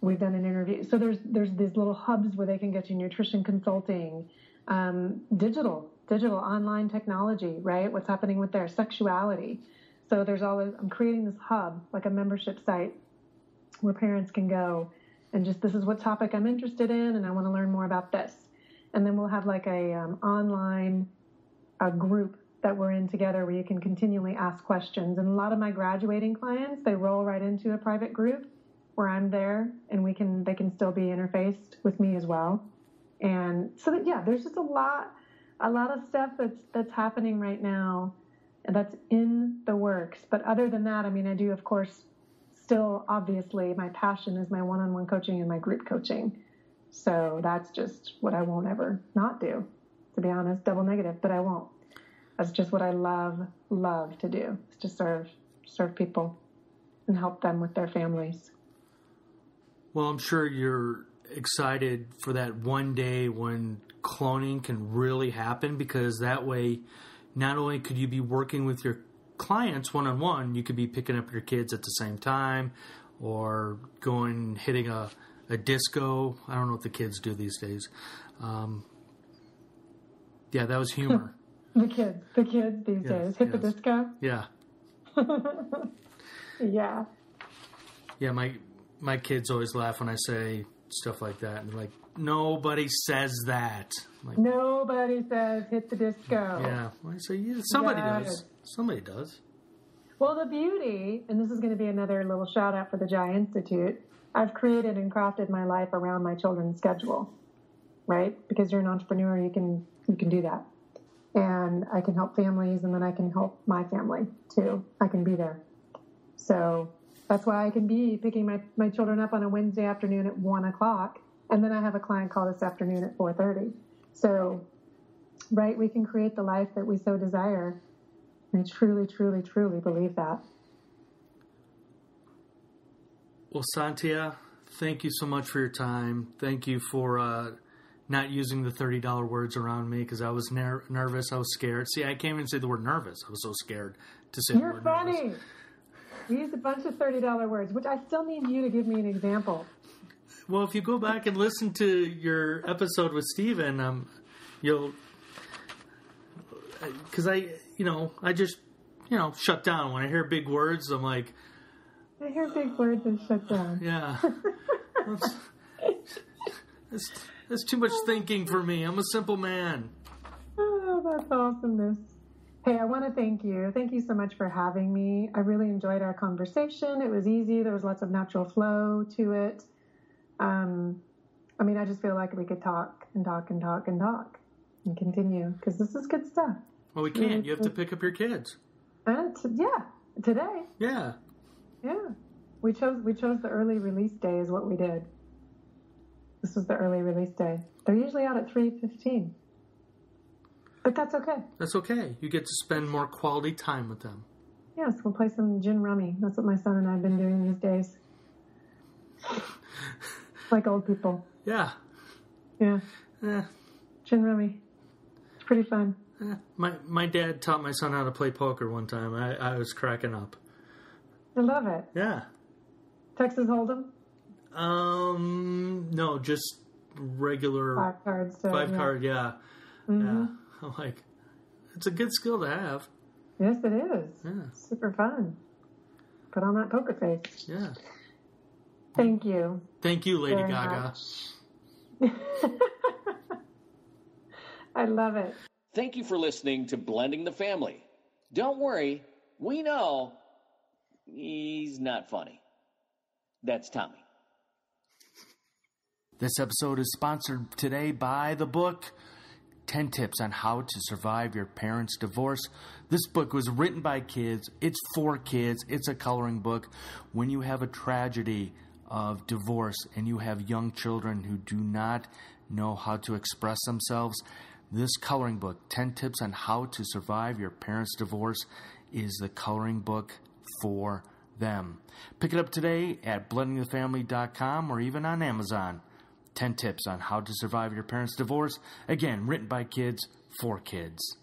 we've done an interview. So there's there's these little hubs where they can get you nutrition consulting um, digital digital online technology right? What's happening with their sexuality. So there's always i'm creating this hub like a membership site where parents can go and just this is what topic I'm interested in and I want to learn more about this. And then we'll have like a um, online a group that we're in together where you can continually ask questions. And a lot of my graduating clients, they roll right into a private group where I'm there and we can they can still be interfaced with me as well. And so that yeah, there's just a lot a lot of stuff that's that's happening right now and that's in the works. But other than that, I mean I do of course still obviously my passion is my one-on-one coaching and my group coaching. So that's just what I won't ever not do. To be honest, double negative, but I won't. That's just what I love, love to do. Is to serve, serve people and help them with their families. Well, I'm sure you're excited for that one day when cloning can really happen because that way, not only could you be working with your clients one on one, you could be picking up your kids at the same time or going hitting a, a disco. I don't know what the kids do these days. Um, yeah, that was humor. [LAUGHS] The kids, the kids these Yes, days hit the disco. yeah. [LAUGHS] Yeah. Yeah, my my kids always laugh when I say stuff like that, and they're like, "Nobody says that." Like, Nobody says hit the disco. yeah, well, I say yeah, somebody Yes. does. Somebody does. Well, the beauty, and this is going to be another little shout out for the Jai Institute. I've created and crafted my life around my children's schedule, right? Because you're an entrepreneur, you can you can do that, and I can help families, and then I can help my family too. I can be there, so that's why I can be picking my my children up on a Wednesday afternoon at one o'clock And then I have a client call this afternoon at 4:30. So, right, we can create the life that we so desire. I truly, truly, truly believe that. Well, Satya, thank you so much for your time. Thank you for uh, not using the thirty dollar words around me because I was ner- nervous. I was scared. See, I can't even say the word nervous. I was so scared to say the You're word funny. nervous. We used a bunch of $30 words, which I still need you to give me an example. Well, if you go back and listen to your episode with Steven, um, you'll because I, you know, I just, you know, shut down when I hear big words. I'm like, I hear big words and shut down. yeah, that's, that's, that's too much thinking for me. I'm a simple man. Oh, that's awesomeness. Hey, I want to thank you. Thank you so much for having me. I really enjoyed our conversation. It was easy. There was lots of natural flow to it. Um, I mean, I just feel like we could talk and talk and talk and talk and continue because this is good stuff. Well, we can't. You have to mm-hmm. pick up your kids. T- yeah, today, Yeah. yeah, we chose we chose the early release day is what we did. This was the early release day. They're usually out at three fifteen, but that's okay. That's okay. You get to spend more quality time with them. Yes, we'll play some gin rummy. That's what my son and I have been doing these days. [LAUGHS] like old people. Yeah. Yeah, yeah. gin rummy. It's pretty fun. Eh. My my dad taught my son how to play poker one time. I, I was cracking up. I love it. Yeah. Texas Hold'em, Um. No, just regular five cards. So, five yeah. card. Yeah. Yeah. [LAUGHS] I'm like, it's a good skill to have. Yes, it is. Yeah. Super fun. Put on that poker face. Yeah. Thank you. Thank you, Lady Very Gaga. [LAUGHS] I love it. Thank you for listening to Blending the Family. Don't worry, we know he's not funny. That's Tommy. This episode is sponsored today by the book 10 Tips on How to Survive Your Parents' Divorce. This book was written by kids. It's for kids. It's a coloring book. When you have a tragedy of divorce and you have young children who do not know how to express themselves, this coloring book, 10 Tips on How to Survive Your Parents' Divorce, is the coloring book for them. Pick it up today at blendingthefamily.com or even on Amazon. 10 tips on how to survive your parents' divorce. Again, written by kids for kids.